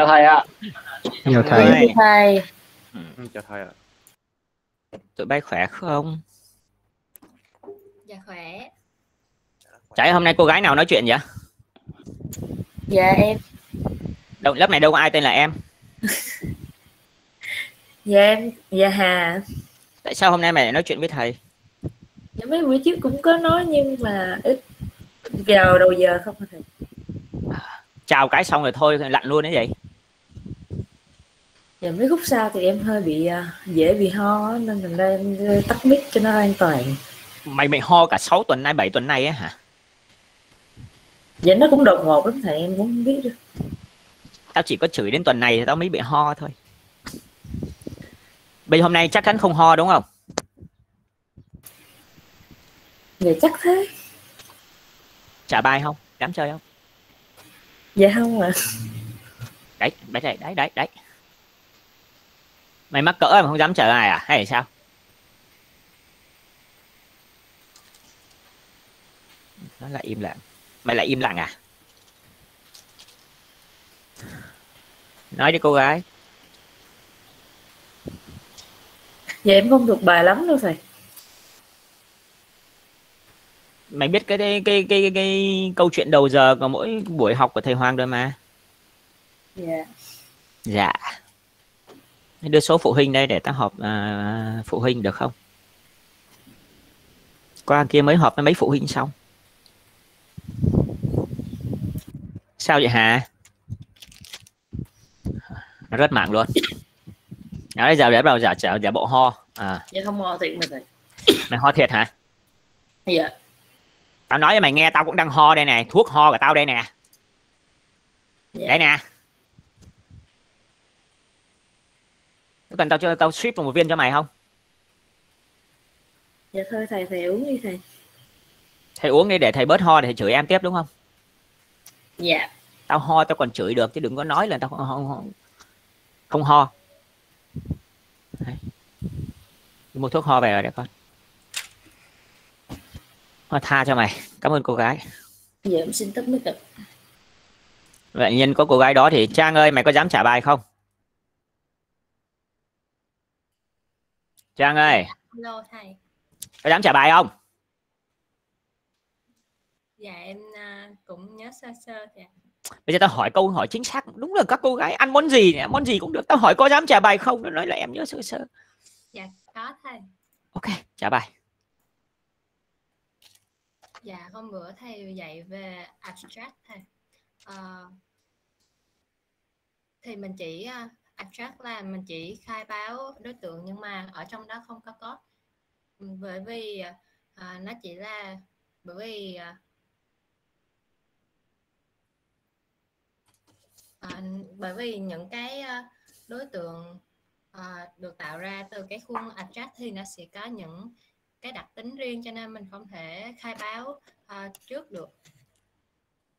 chào thầy ạ. Nhiều thầy. thầy. Thầy. Ừ, chào thầy ạ. Tụi bay khỏe không? Dạ khỏe. Chả hôm nay cô gái nào nói chuyện vậy? Dạ em. Đâu lớp này đâu có ai tên là em. Dạ em. Dạ hà. Tại sao hôm nay mày lại nói chuyện với thầy? Dạ mấy buổi trước cũng có nói nhưng mà ít vào đầu giờ không thầy. Chào cái xong rồi thôi lặn luôn đấy vậy dạ mấy khúc sau thì em hơi bị à, dễ bị ho nên mình đây em tắt mic cho nó an toàn. Mày mày ho cả 6 tuần nay 7 tuần nay á hả? Dạ nó cũng đột ngột lắm thầy em cũng không biết được tao chỉ có chửi đến tuần này thì tao mới bị ho thôi. Bây hôm nay chắc chắn không ho đúng không? Dạ chắc thế. Trả bài không? Dám chơi không? Dạ không ạ. Đấy đấy đấy đấy đấy đấy mày mắc cỡ mà không dám trả bài à? Hay là sao? Nó lại im lặng. Mày lại im lặng à? Nói đi cô gái. Dạ em không thuộc bài lắm đâu thầy. Mày biết cái cái cái cái, cái câu chuyện đầu giờ của mỗi buổi học của thầy Hoàng rồi mà. Dạ. Dạ đưa số phụ huynh đây để ta họp à, phụ huynh được không? Qua kia mới họp với mấy phụ huynh xong. Sao vậy hả? Nó rất mạng luôn. Nói giờ để vào giả giả giả bộ ho. À. Dạ không ho thiệt mà thầy. Mày ho thiệt hả? Dạ. Tao nói cho mày nghe tao cũng đang ho đây nè. Thuốc ho của tao đây nè. Dạ. đây nè có cần tao cho tao ship một viên cho mày không? Dạ thôi thầy thầy uống đi thầy. Thầy uống đi để thầy bớt ho để thầy chửi em tiếp đúng không? Dạ. Tao ho tao còn chửi được chứ đừng có nói là tao không, không, không, không ho. Đấy. Mua thuốc ho về rồi để con. Thôi tha cho mày. Cảm ơn cô gái. Dạ em xin tắt mic ạ. Vậy nhân có cô gái đó thì trang ơi mày có dám trả bài không trang ơi. Hello thầy. Có dám trả bài không? Dạ em à, cũng nhớ sơ sơ thì bây giờ tao hỏi câu hỏi chính xác. Đúng là các cô gái ăn món gì nè món gì cũng được. Tao hỏi có dám trả bài không? Nó nói là em nhớ sơ sơ. Dạ có thầy. Ok trả bài. Dạ hôm bữa thầy dạy về abstract thầy. Ờ, thì mình chỉ à, abstract là mình chỉ khai báo đối tượng nhưng mà ở trong đó không có code. Bởi vì à, nó chỉ là bởi vì à, à, bởi vì những cái à, đối tượng à, được tạo ra từ cái khuôn abstract thì nó sẽ có những cái đặc tính riêng cho nên mình không thể khai báo à, trước được.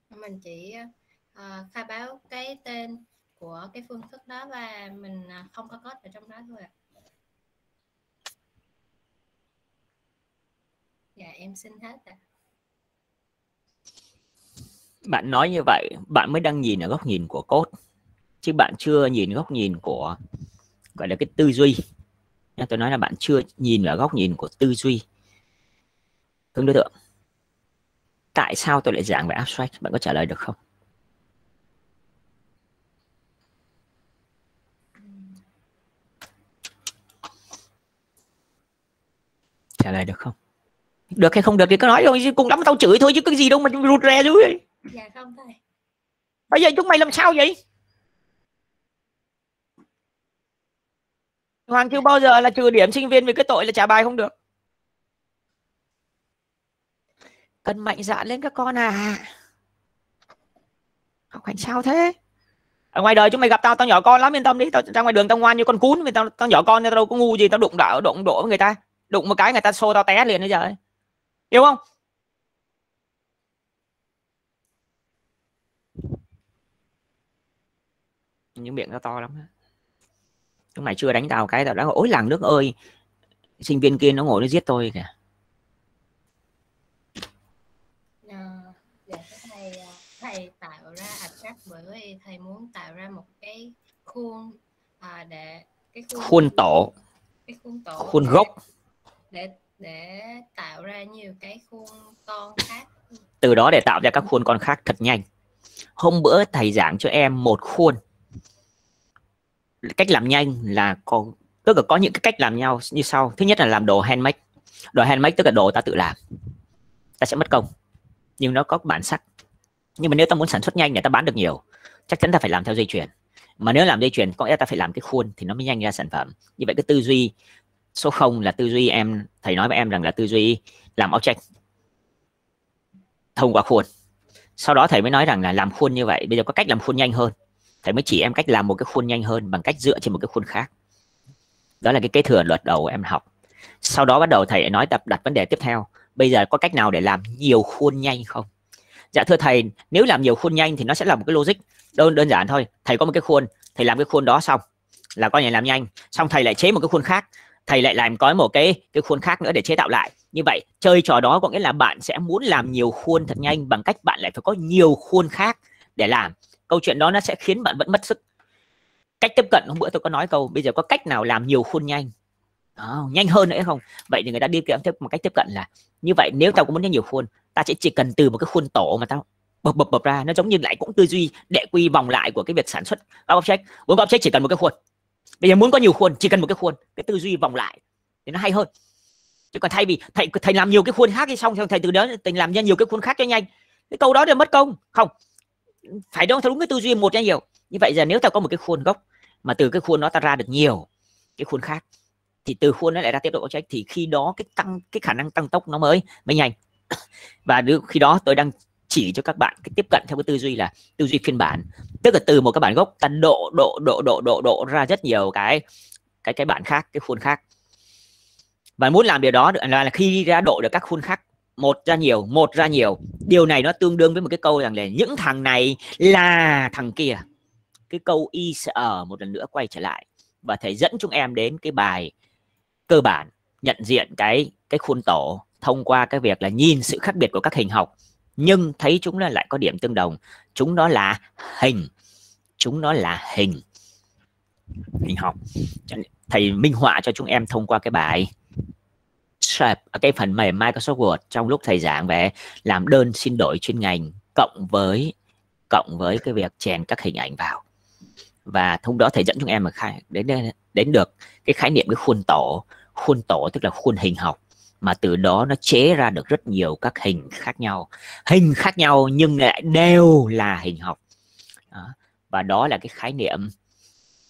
Mình chỉ à, khai báo cái tên của cái phương thức đó và mình à, không có code ở trong đó thôi ạ. Dạ em xin hết ạ. Bạn nói như vậy bạn mới đang nhìn ở góc nhìn của cốt chứ bạn chưa nhìn góc nhìn của gọi là cái tư duy. Nha, tôi nói là bạn chưa nhìn ở góc nhìn của tư duy. Hướng đối tượng tại sao tôi lại giảng về abstract? Bạn có trả lời được không? Trả lời được không? Được hay không được thì cứ nói thôi chứ cùng lắm tao chửi thôi chứ cái gì đâu mà rụt rè dữ vậy. Dạ không thầy bây giờ chúng mày làm sao vậy? Hoàng chưa bao giờ là trừ điểm sinh viên vì cái tội là trả bài không được. Cần mạnh dạn lên các con à. Học hành sao thế? Ở ngoài đời chúng mày gặp tao tao nhỏ con lắm yên tâm đi. Tao ra ngoài đường tao ngoan như con cún vì tao tao nhỏ con tao đâu có ngu gì tao đụng đảo đụng đổ với người ta đụng một cái người ta xô tao té liền bây giờ ấy. hiểu không? Những miệng tao to lắm á. chúng mày chưa đánh tao cái tao đã ối làng nước ơi. Sinh viên kia nó ngồi nó giết tôi kìa. Dạ thưa thầy tạo ra abstract bởi vì thầy muốn tạo ra một cái khuôn à, để cái khuôn, khuôn tổ. Cái khuôn tổ. Khuôn gốc để để tạo ra nhiều cái khuôn con khác. Từ đó để tạo ra các khuôn con khác thật nhanh. Hôm bữa thầy giảng cho em một khuôn. Cách làm nhanh là có, tức là có những cái cách làm nhau như sau. Thứ nhất là làm đồ handmade. Đồ handmade tức là đồ ta tự làm. Ta sẽ mất công. Nhưng nó có bản sắc. Nhưng mà nếu ta muốn sản xuất nhanh để ta bán được nhiều, chắc chắn ta phải làm theo dây chuyền. Mà nếu làm dây chuyền, có nghĩa ta phải làm cái khuôn thì nó mới nhanh ra sản phẩm. Như vậy cái tư duy số 0 là tư duy em, thầy nói với em rằng là tư duy làm object, thông qua khuôn. Sau đó thầy mới nói rằng là làm khuôn như vậy, bây giờ có cách làm khuôn nhanh hơn. Thầy mới chỉ em cách làm một cái khuôn nhanh hơn bằng cách dựa trên một cái khuôn khác. Đó là cái kế thừa luật đầu em học. Sau đó bắt đầu thầy nói tập đặt vấn đề tiếp theo. Bây giờ có cách nào để làm nhiều khuôn nhanh không? Dạ thưa thầy, nếu làm nhiều khuôn nhanh thì nó sẽ là một cái logic. Đơn đơn giản thôi, thầy có một cái khuôn, thầy làm cái khuôn đó xong, là coi như làm nhanh. Xong thầy lại chế một cái khuôn khác thầy lại làm có một cái cái khuôn khác nữa để chế tạo lại. Như vậy chơi trò đó có nghĩa là bạn sẽ muốn làm nhiều khuôn thật nhanh bằng cách bạn lại phải có nhiều khuôn khác để làm. Câu chuyện đó nó sẽ khiến bạn vẫn mất sức. Cách tiếp cận hôm bữa tôi có nói câu bây giờ có cách nào làm nhiều khuôn nhanh? Đó, nhanh hơn nữa không? Vậy thì người ta đi kiếm tiếp một cách tiếp cận là như vậy nếu tao có muốn nhiều khuôn ta sẽ chỉ cần từ một cái khuôn tổ mà tao bập bập bập ra. Nó giống như lại cũng tư duy đệ quy vòng lại của cái việc sản xuất. Các object bốn object chỉ cần một cái khuôn bây giờ muốn có nhiều khuôn, chỉ cần một cái khuôn, cái tư duy vòng lại, thì nó hay hơn. Chứ còn thay vì, thầy thầy làm nhiều cái khuôn khác đi xong xong thầy từ đó, thầy làm ra nhiều cái khuôn khác cho nhanh. Cái câu đó thì mất công. Không, phải đâu theo đúng cái tư duy một ra nhiều. Như vậy giờ nếu tao có một cái khuôn gốc, mà từ cái khuôn đó ta ra được nhiều cái khuôn khác, thì từ khuôn nó lại ra tiếp độ trách thì khi đó cái tăng, cái khả năng tăng tốc nó mới mới nhanh. Và khi đó tôi đang chỉ cho các bạn cái tiếp cận theo cái tư duy là tư duy phiên bản. Tức là từ một cái bản gốc ta độ độ độ độ độ độ ra rất nhiều cái cái cái bản khác cái khuôn khác. Và muốn làm điều đó là, là khi ra độ được các khuôn khác một ra nhiều một ra nhiều. Điều này nó tương đương với một cái câu rằng là những thằng này là thằng kia. Cái câu y sẽ ở một lần nữa quay trở lại và thầy dẫn chúng em đến cái bài cơ bản nhận diện cái cái khuôn tổ thông qua cái việc là nhìn sự khác biệt của các hình học nhưng thấy chúng nó lại có điểm tương đồng. Chúng nó là hình. Chúng nó là hình. Hình học. Thầy minh họa cho chúng em thông qua cái bài shape, ở cái phần mềm Microsoft Word trong lúc thầy giảng về làm đơn xin đổi chuyên ngành cộng với cộng với cái việc chèn các hình ảnh vào. Và thông đó thầy dẫn chúng em mà khai, đến đến được cái khái niệm cái khuôn tổ. Khuôn tổ tức là khuôn hình học mà từ đó nó chế ra được rất nhiều các hình khác nhau. Hình khác nhau nhưng lại đều là hình học. Đó. và đó là cái khái niệm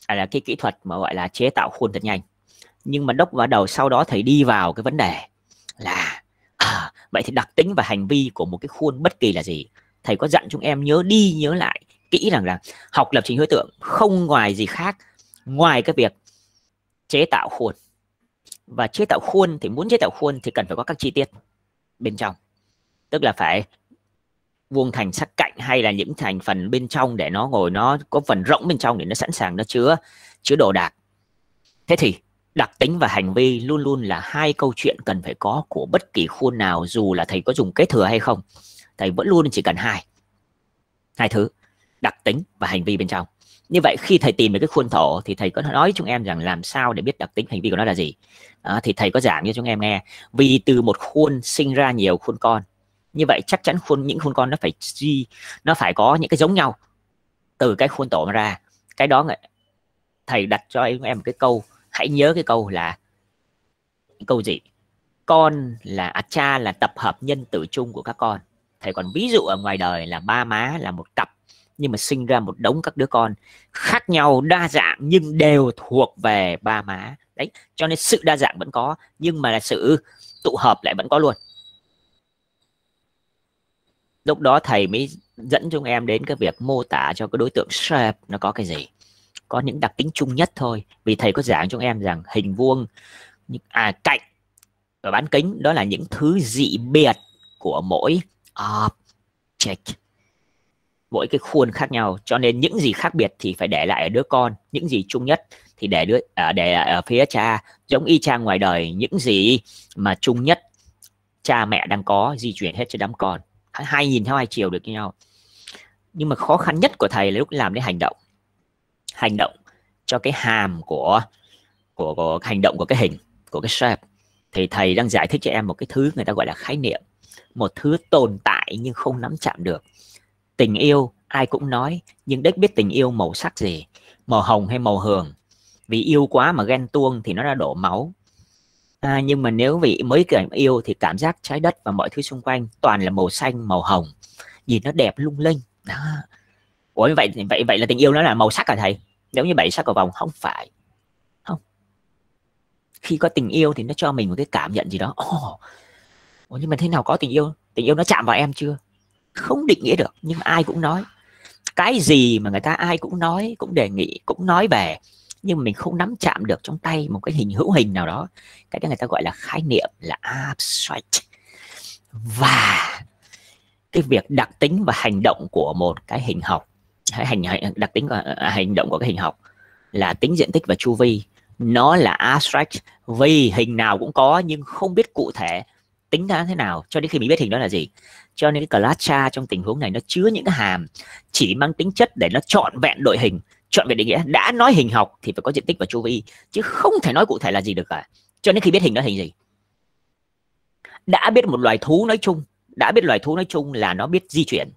à, là cái kỹ thuật mà gọi là chế tạo khuôn thật nhanh. Nhưng mà đốc vào đầu sau đó thầy đi vào cái vấn đề là à, vậy thì đặc tính và hành vi của một cái khuôn bất kỳ là gì? Thầy có dặn chúng em nhớ đi nhớ lại kỹ rằng là học lập trình đối tượng không ngoài gì khác ngoài cái việc chế tạo khuôn và chế tạo khuôn, thì muốn chế tạo khuôn thì cần phải có các chi tiết bên trong. Tức là phải vuông thành sắc cạnh hay là những thành phần bên trong để nó ngồi, nó có phần rỗng bên trong để nó sẵn sàng, nó chứa chứa đồ đạc. Thế thì đặc tính và hành vi luôn luôn là hai câu chuyện cần phải có của bất kỳ khuôn nào, dù là thầy có dùng kế thừa hay không. Thầy vẫn luôn chỉ cần hai hai thứ, đặc tính và hành vi bên trong như vậy khi thầy tìm được cái khuôn thổ thì thầy có nói chúng em rằng làm sao để biết đặc tính hành vi của nó là gì. À, thì thầy có giảng cho chúng em nghe. Vì từ một khuôn sinh ra nhiều khuôn con. Như vậy chắc chắn khuôn những khuôn con nó phải di nó phải có những cái giống nhau từ cái khuôn tổ mà ra. Cái đó thầy đặt cho em một cái câu hãy nhớ cái câu là câu gì? Con là à, cha là tập hợp nhân tử chung của các con. Thầy còn ví dụ ở ngoài đời là ba má là một cặp nhưng mà sinh ra một đống các đứa con khác nhau, đa dạng nhưng đều thuộc về ba má. Đấy, cho nên sự đa dạng vẫn có, nhưng mà là sự tụ hợp lại vẫn có luôn. Lúc đó thầy mới dẫn chúng em đến cái việc mô tả cho cái đối tượng shape nó có cái gì. Có những đặc tính chung nhất thôi, vì thầy có giảng cho em rằng hình vuông à cạnh và bán kính, đó là những thứ dị biệt của mỗi object mỗi cái khuôn khác nhau. Cho nên những gì khác biệt thì phải để lại ở đứa con những gì chung nhất thì để đứa à, để ở phía cha. Giống y chang ngoài đời những gì mà chung nhất cha mẹ đang có di chuyển hết cho đám con. Hai nhìn theo hai chiều được như nhau. Nhưng mà khó khăn nhất của thầy là lúc làm đến hành động. Hành động cho cái hàm của của, của hành động của cái hình của cái shape. Thì thầy đang giải thích cho em một cái thứ người ta gọi là khái niệm. Một thứ tồn tại nhưng không nắm chạm được tình yêu ai cũng nói nhưng đất biết tình yêu màu sắc gì? Màu hồng hay màu hường? Vì yêu quá mà ghen tuông thì nó đã đổ máu. À, nhưng mà nếu vì mới cảm yêu thì cảm giác trái đất và mọi thứ xung quanh toàn là màu xanh màu hồng. Nhìn nó đẹp lung linh. Đó. Ủa vậy vậy vậy là tình yêu nó là màu sắc à thầy? Nếu như bảy sắc cầu vòng không phải. Không. Khi có tình yêu thì nó cho mình một cái cảm nhận gì đó. Ồ. Oh, nhưng mà thế nào có tình yêu? Tình yêu nó chạm vào em chưa? Không định nghĩa được, nhưng ai cũng nói. Cái gì mà người ta ai cũng nói, cũng đề nghị, cũng nói về, nhưng mình không nắm chạm được trong tay một cái hình hữu hình nào đó. Cái đó người ta gọi là khái niệm là abstract. Và cái việc đặc tính và hành động của một cái hình học hay hành đặc tính và à, hành động của cái hình học là tính diện tích và chu vi. Nó là abstract, vì hình nào cũng có, nhưng không biết cụ thể tính ra thế nào. Cho đến khi mình biết hình đó là gì cho nên cái class trong tình huống này nó chứa những cái hàm chỉ mang tính chất để nó chọn vẹn đội hình chọn về định nghĩa. Đã nói hình học thì phải có diện tích và chu vi, chứ không thể nói cụ thể là gì được cả. Cho nên khi biết hình nó hình gì? Đã biết một loài thú nói chung, đã biết loài thú nói chung là nó biết di chuyển.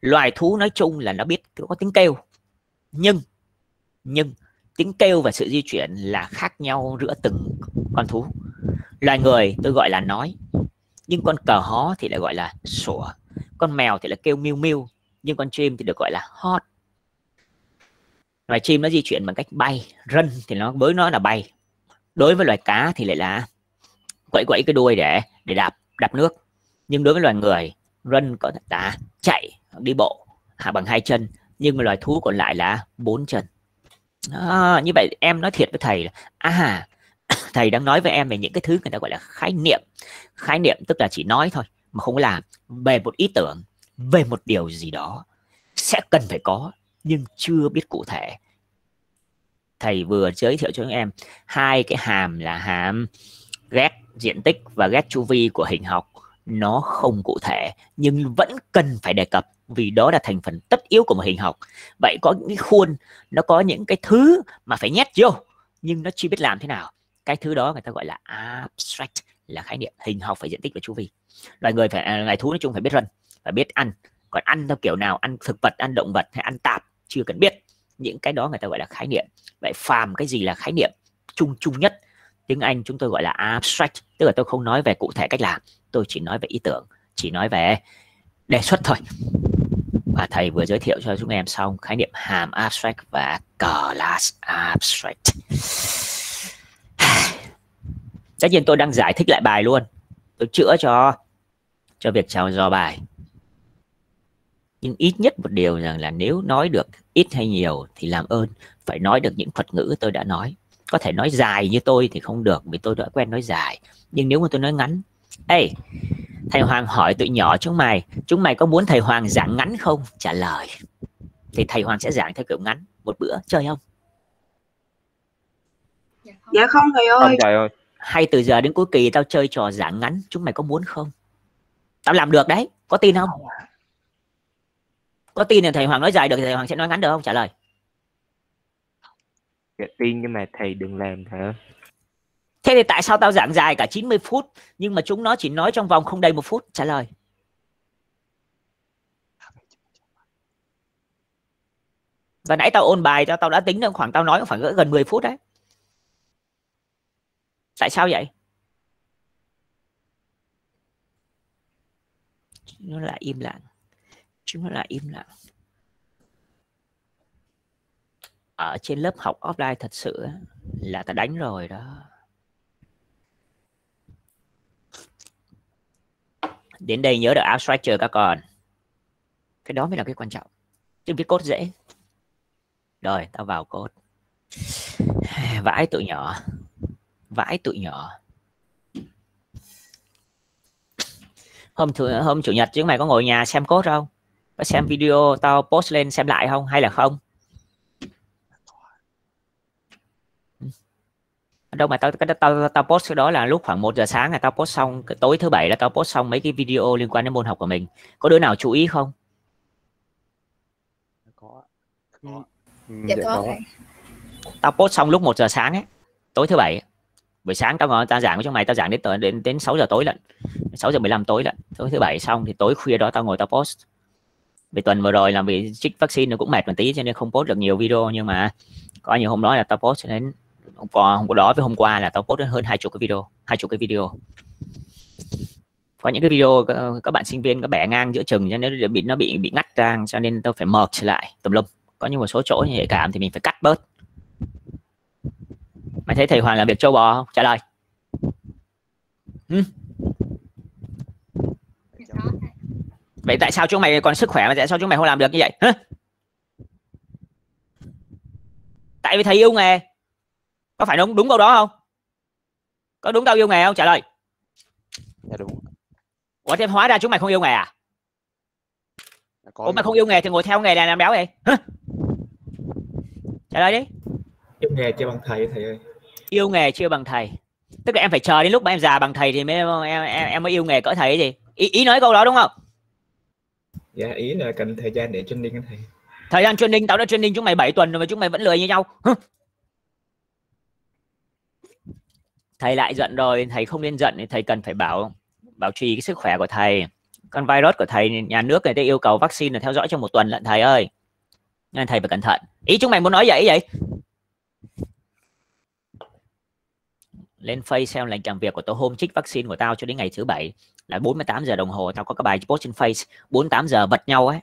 Loài thú nói chung là nó biết có tiếng kêu. Nhưng nhưng tiếng kêu và sự di chuyển là khác nhau giữa từng con thú. Loài người tôi gọi là nói nhưng con cờ hó thì lại gọi là sủa. Con mèo thì là kêu miêu miêu nhưng con chim thì được gọi là hót loài chim nó di chuyển bằng cách bay rân thì nó với nó là bay. Đối với loài cá thì lại là quẫy quẫy cái đuôi để để đạp đạp nước. Nhưng đối với loài người rân có thể là chạy đi bộ hạ bằng hai chân. Nhưng mà loài thú còn lại là bốn chân. À, như vậy em nói thiệt với thầy là à thầy đang nói với em về những cái thứ người ta gọi là khái niệm. Khái niệm tức là chỉ nói thôi, mà không có làm. Về một ý tưởng, về một điều gì đó, sẽ cần phải có, nhưng chưa biết cụ thể. Thầy vừa giới thiệu cho em hai cái hàm là hàm ghét diện tích và ghét chu vi của hình học. Nó không cụ thể, nhưng vẫn cần phải đề cập, vì đó là thành phần tất yếu của một hình học. Vậy có những cái khuôn, nó có những cái thứ mà phải nhét vô, nhưng nó chưa biết làm thế nào cái thứ đó người ta gọi là abstract là khái niệm hình học phải diện tích và chu vi. Loài người phải à, loài thú nói chung phải biết run phải biết ăn. Còn ăn theo kiểu nào? Ăn thực vật ăn động vật hay ăn tạp? Chưa cần biết. Những cái đó người ta gọi là khái niệm. Vậy phàm cái gì là khái niệm chung chung nhất? Tiếng anh chúng tôi gọi là abstract tức là tôi không nói về cụ thể cách làm. Tôi chỉ nói về ý tưởng chỉ nói về đề xuất thôi. Và thầy vừa giới thiệu cho chúng em xong khái niệm hàm abstract và class abstract tất nhiên tôi đang giải thích lại bài luôn. Tôi chữa cho cho việc chào dò bài. Nhưng ít nhất một điều rằng là nếu nói được ít hay nhiều thì làm ơn. Phải nói được những thuật ngữ tôi đã nói. Có thể nói dài như tôi thì không được vì tôi đã quen nói dài. Nhưng nếu mà tôi nói ngắn ê thầy hoàng hỏi tụi nhỏ chúng mày chúng mày có muốn thầy hoàng giảng ngắn không? Trả lời. Thì thầy hoàng sẽ giảng theo kiểu ngắn. Một bữa chơi không? Dạ không thầy ơi. không trời ơi hay từ giờ đến cuối kỳ tao chơi trò giảng ngắn chúng mày có muốn không? Tao làm được đấy có tin không? Có tin là thầy hoàng nói dài được thì thầy hoàng sẽ nói ngắn được không? Trả lời. Dạ, tin nhưng mà thầy đừng làm ơi thế thì tại sao tao giảng dài cả 90 phút nhưng mà chúng nó chỉ nói trong vòng không đầy một phút? Trả lời. Và nãy tao ôn bài tao tao đã tính được khoảng tao nói khoảng gần 10 phút đấy tại sao vậy? Nó là im lặng. Chúng nó là im lặng. Ở trên lớp học offline thật sự là ta đánh rồi đó. Đến đây nhớ được abstract các con. Cái đó mới là cái quan trọng. Chứ cái code dễ. Rồi, tao vào code vãi tụi nhỏ vãi tụi nhỏ. Hôm thứ hôm chủ nhật chúng mày có ngồi nhà xem code không? Có xem video tao post lên xem lại không? Hay là không? Đâu mà tao tao tao, tao post cái đó là lúc khoảng 1 giờ sáng là tao post xong tối thứ bảy là tao post xong mấy cái video liên quan đến môn học của mình. Có đứa nào chú ý không? Ừ, dạ dạ có có. tao post xong lúc 1 giờ sáng ấy tối thứ bảy ấy buổi sáng tao ngồi, tao giảng với trong mày, tao giảng đến tới, đến đến 6 giờ tối lận. 6 giờ 15 tối lận. Tối thứ bảy xong thì tối khuya đó tao ngồi tao post. Vì tuần vừa rồi làm vì trích vaccine nó cũng mệt một tí cho nên không post được nhiều video nhưng mà có nhiều hôm đó là tao post đến hôm qua, hôm đó với hôm qua là tao post đến hơn hai chục cái video, hai chục cái video. Có những cái video các- các bạn sinh viên có bẻ ngang giữa chừng cho nên nó bị nó bị bị ngắt ra, cho nên tao phải merge lại tùm lum. Có những một số chỗ nhạy cảm thì mình phải cắt bớt mày thấy thầy Hoàng làm việc châu bò không? Trả lời. Thầy. vậy tại sao chúng mày còn sức khỏe mà tại sao chúng mày không làm được như vậy? Hả? Tại vì thầy yêu nghề. Có phải đúng đúng câu đó không? Có đúng câu yêu nghề không? Trả lời. Dạ đúng. Ủa thế hóa ra chúng mày không yêu nghề à? Dạ có ủa mày không yêu nghề thì ngồi theo nghề này làm béo vậy? Hả? Trả lời đi. Yêu nghề chưa bằng thầy thầy ơi yêu nghề chưa bằng thầy? Tức là em phải chờ đến lúc mà em già bằng thầy thì mới em em, em mới yêu nghề cỡ thầy gì? Ý, ý nói câu đó đúng không? Dạ ý là cần thời gian để training á thầy. Thời gian training tao đã training chúng mày 7 tuần rồi mà chúng mày vẫn lười như nhau. Hứ. thầy lại giận rồi thầy không nên giận thì thầy cần phải bảo bảo trì cái sức khỏe của thầy. Con virus của thầy nhà nước người ta yêu cầu vaccine là theo dõi trong một tuần lận thầy ơi. Nên thầy phải cẩn thận. Ý chúng mày muốn nói vậy vậy lên face xem lệnh làm việc của tao hôm trích vaccine của tao cho đến ngày thứ bảy. Là 48 giờ đồng hồ tao có cái bài post trên face 48 giờ vật nhau ấy.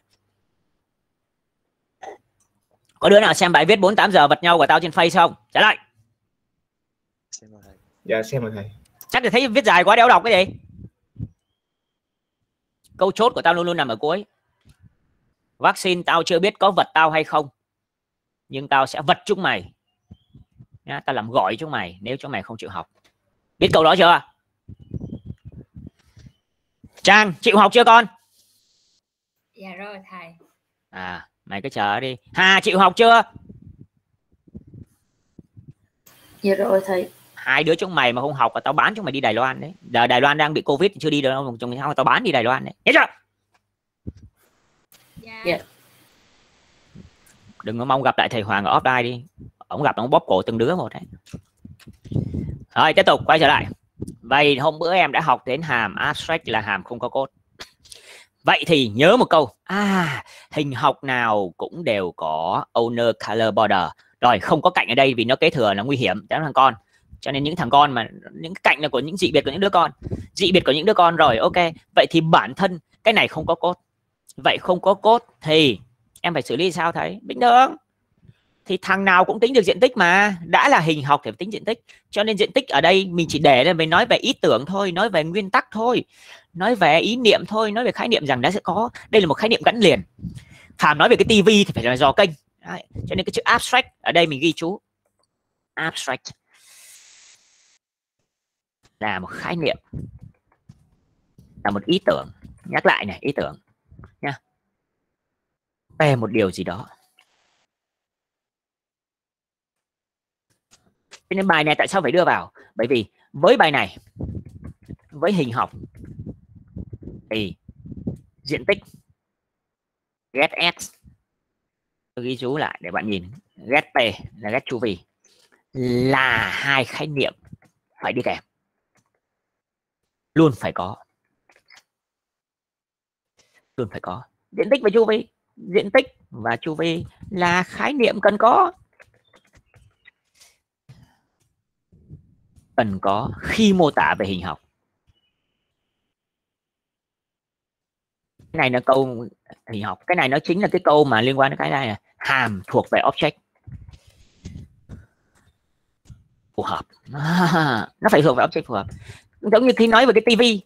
Có đứa nào xem bài viết 48 giờ vật nhau của tao trên face không? Trả lời. Xem rồi thầy dạ xem rồi thầy chắc là thấy viết dài quá đéo đọc cái gì? Câu chốt của tao luôn luôn nằm ở cuối. Vaccine tao chưa biết có vật tao hay không nhưng tao sẽ vật chúng mày Nhá, tao làm gọi chúng mày nếu chúng mày không chịu học. Biết câu đó chưa? Trang chịu học chưa con? Dạ rồi thầy. À mày cứ chờ đi. Hà chịu học chưa? Dạ rồi thầy. Hai đứa chúng mày mà không học là tao bán chúng mày đi Đài Loan đấy. Đài, Đài Loan đang bị covid chưa đi được đâu chúng mày tao bán đi Đài Loan đấy. Hết chưa? Dạ. Dạ. đừng có mong gặp lại thầy Hoàng ở offline đi ổng gặp ổng bóp cổ từng đứa một đấy. Rồi, tiếp tục, quay trở lại. Vậy hôm bữa em đã học đến hàm abstract là hàm không có cốt vậy thì nhớ một câu. À hình học nào cũng đều có owner color border. Rồi, không có cạnh ở đây vì nó kế thừa là nguy hiểm. Cho thằng con. Cho nên những thằng con mà, những cạnh là của những dị biệt của những đứa con. Dị biệt của những đứa con rồi, ok. Vậy thì bản thân, cái này không có cốt vậy không có cốt thì em phải xử lý sao thấy? Bình thường thì thằng nào cũng tính được diện tích mà, đã là hình học thì phải tính diện tích. Cho nên diện tích ở đây mình chỉ để là mình nói về ý tưởng thôi, nói về nguyên tắc thôi, nói về ý niệm thôi, nói về khái niệm rằng nó sẽ có. Đây là một khái niệm gắn liền. Phàm nói về cái tivi thì phải là dò kênh. Đấy. cho nên cái chữ abstract ở đây mình ghi chú. Abstract là một khái niệm, là một ý tưởng. Nhắc lại này, ý tưởng nha. Về một điều gì đó. Cho nên bài này tại sao phải đưa vào? Bởi vì với bài này, với hình học, thì diện tích get x, tôi ghi chú lại để bạn nhìn. Get p là get chu vi, là hai khái niệm phải đi kèm. Luôn phải có. Luôn phải có. Diện tích và chu vi. Diện tích và chu vi là khái niệm cần có. Cần có khi mô tả về hình học. Cái này là câu hình học. Cái này nó chính là cái câu mà liên quan đến cái này là hàm thuộc về object. Phù hợp. Nó phải thuộc về object phù hợp. Giống như khi nói về cái tivi.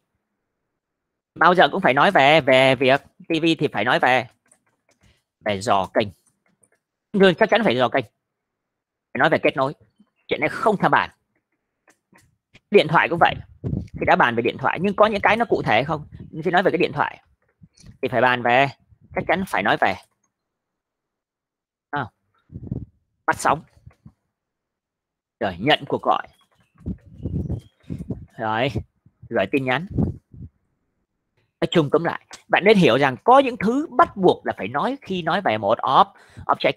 Bao giờ cũng phải nói về về việc tivi thì phải nói về về dò kênh. Nhưng chắc chắn phải dò kênh. Phải nói về kết nối. Chuyện này không tham bàn điện thoại cũng vậy. Thì đã bàn về điện thoại nhưng có những cái nó cụ thể không? Khi nói về cái điện thoại. Thì phải bàn về chắc chắn phải nói về. À, bắt sóng. Rồi nhận cuộc gọi. Rồi gửi tin nhắn. Nói chung tóm lại bạn nên hiểu rằng có những thứ bắt buộc là phải nói khi nói về một ob object.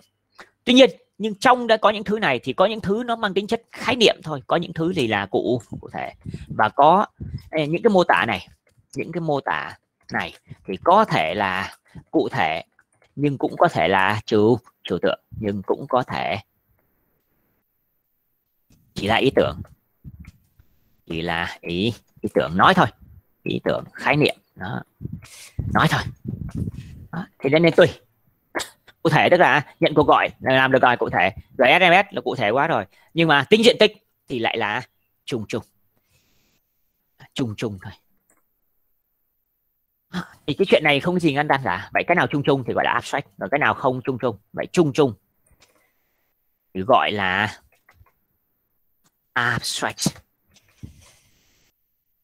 Tuy nhiên nhưng trong đã có những thứ này thì có những thứ nó mang tính chất khái niệm thôi, có những thứ thì là cụ cụ thể. Và có những cái mô tả này, những cái mô tả này thì có thể là cụ thể, nhưng cũng có thể là trừ trừu tượng, nhưng cũng có thể chỉ là ý tưởng. Chỉ là ý ý tưởng nói thôi, ý tưởng khái niệm, đó. Nói thôi. Đó. thì nên nên tùy cụ thể tức là nhận cuộc gọi, là làm được rồi cụ thể. Rồi sms là cụ thể quá rồi. Nhưng mà tính diện tích thì lại là trùng trùng. Trùng trùng thôi. Thì cái chuyện này không gì ngăn đan cả. Vậy cái nào chung chung thì gọi là abstract. Và cái nào không chung chung vậy chung chung thì gọi là abstract.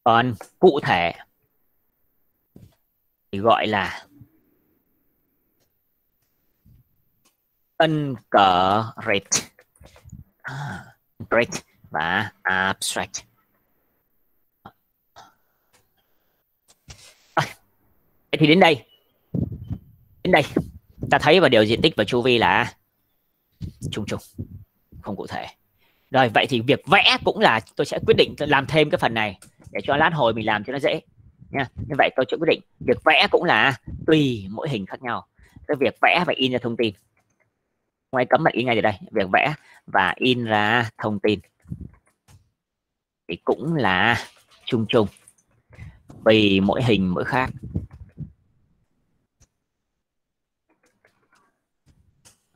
Còn cụ thể thì gọi là incorrect à, và abstract. À, thì đến đây. Đến đây. Ta thấy vào điều diện tích và chu vi là chung chung không cụ thể. Rồi vậy thì việc vẽ cũng là tôi sẽ quyết định làm thêm cái phần này để cho lát hồi mình làm cho nó dễ nha. Như vậy tôi sẽ quyết định việc vẽ cũng là tùy mỗi hình khác nhau. Cái việc vẽ và in ra thông tin ngoài cấm bạn in ngay từ đây việc vẽ và in ra thông tin. Thì cũng là chung chung vì mỗi hình mỗi khác.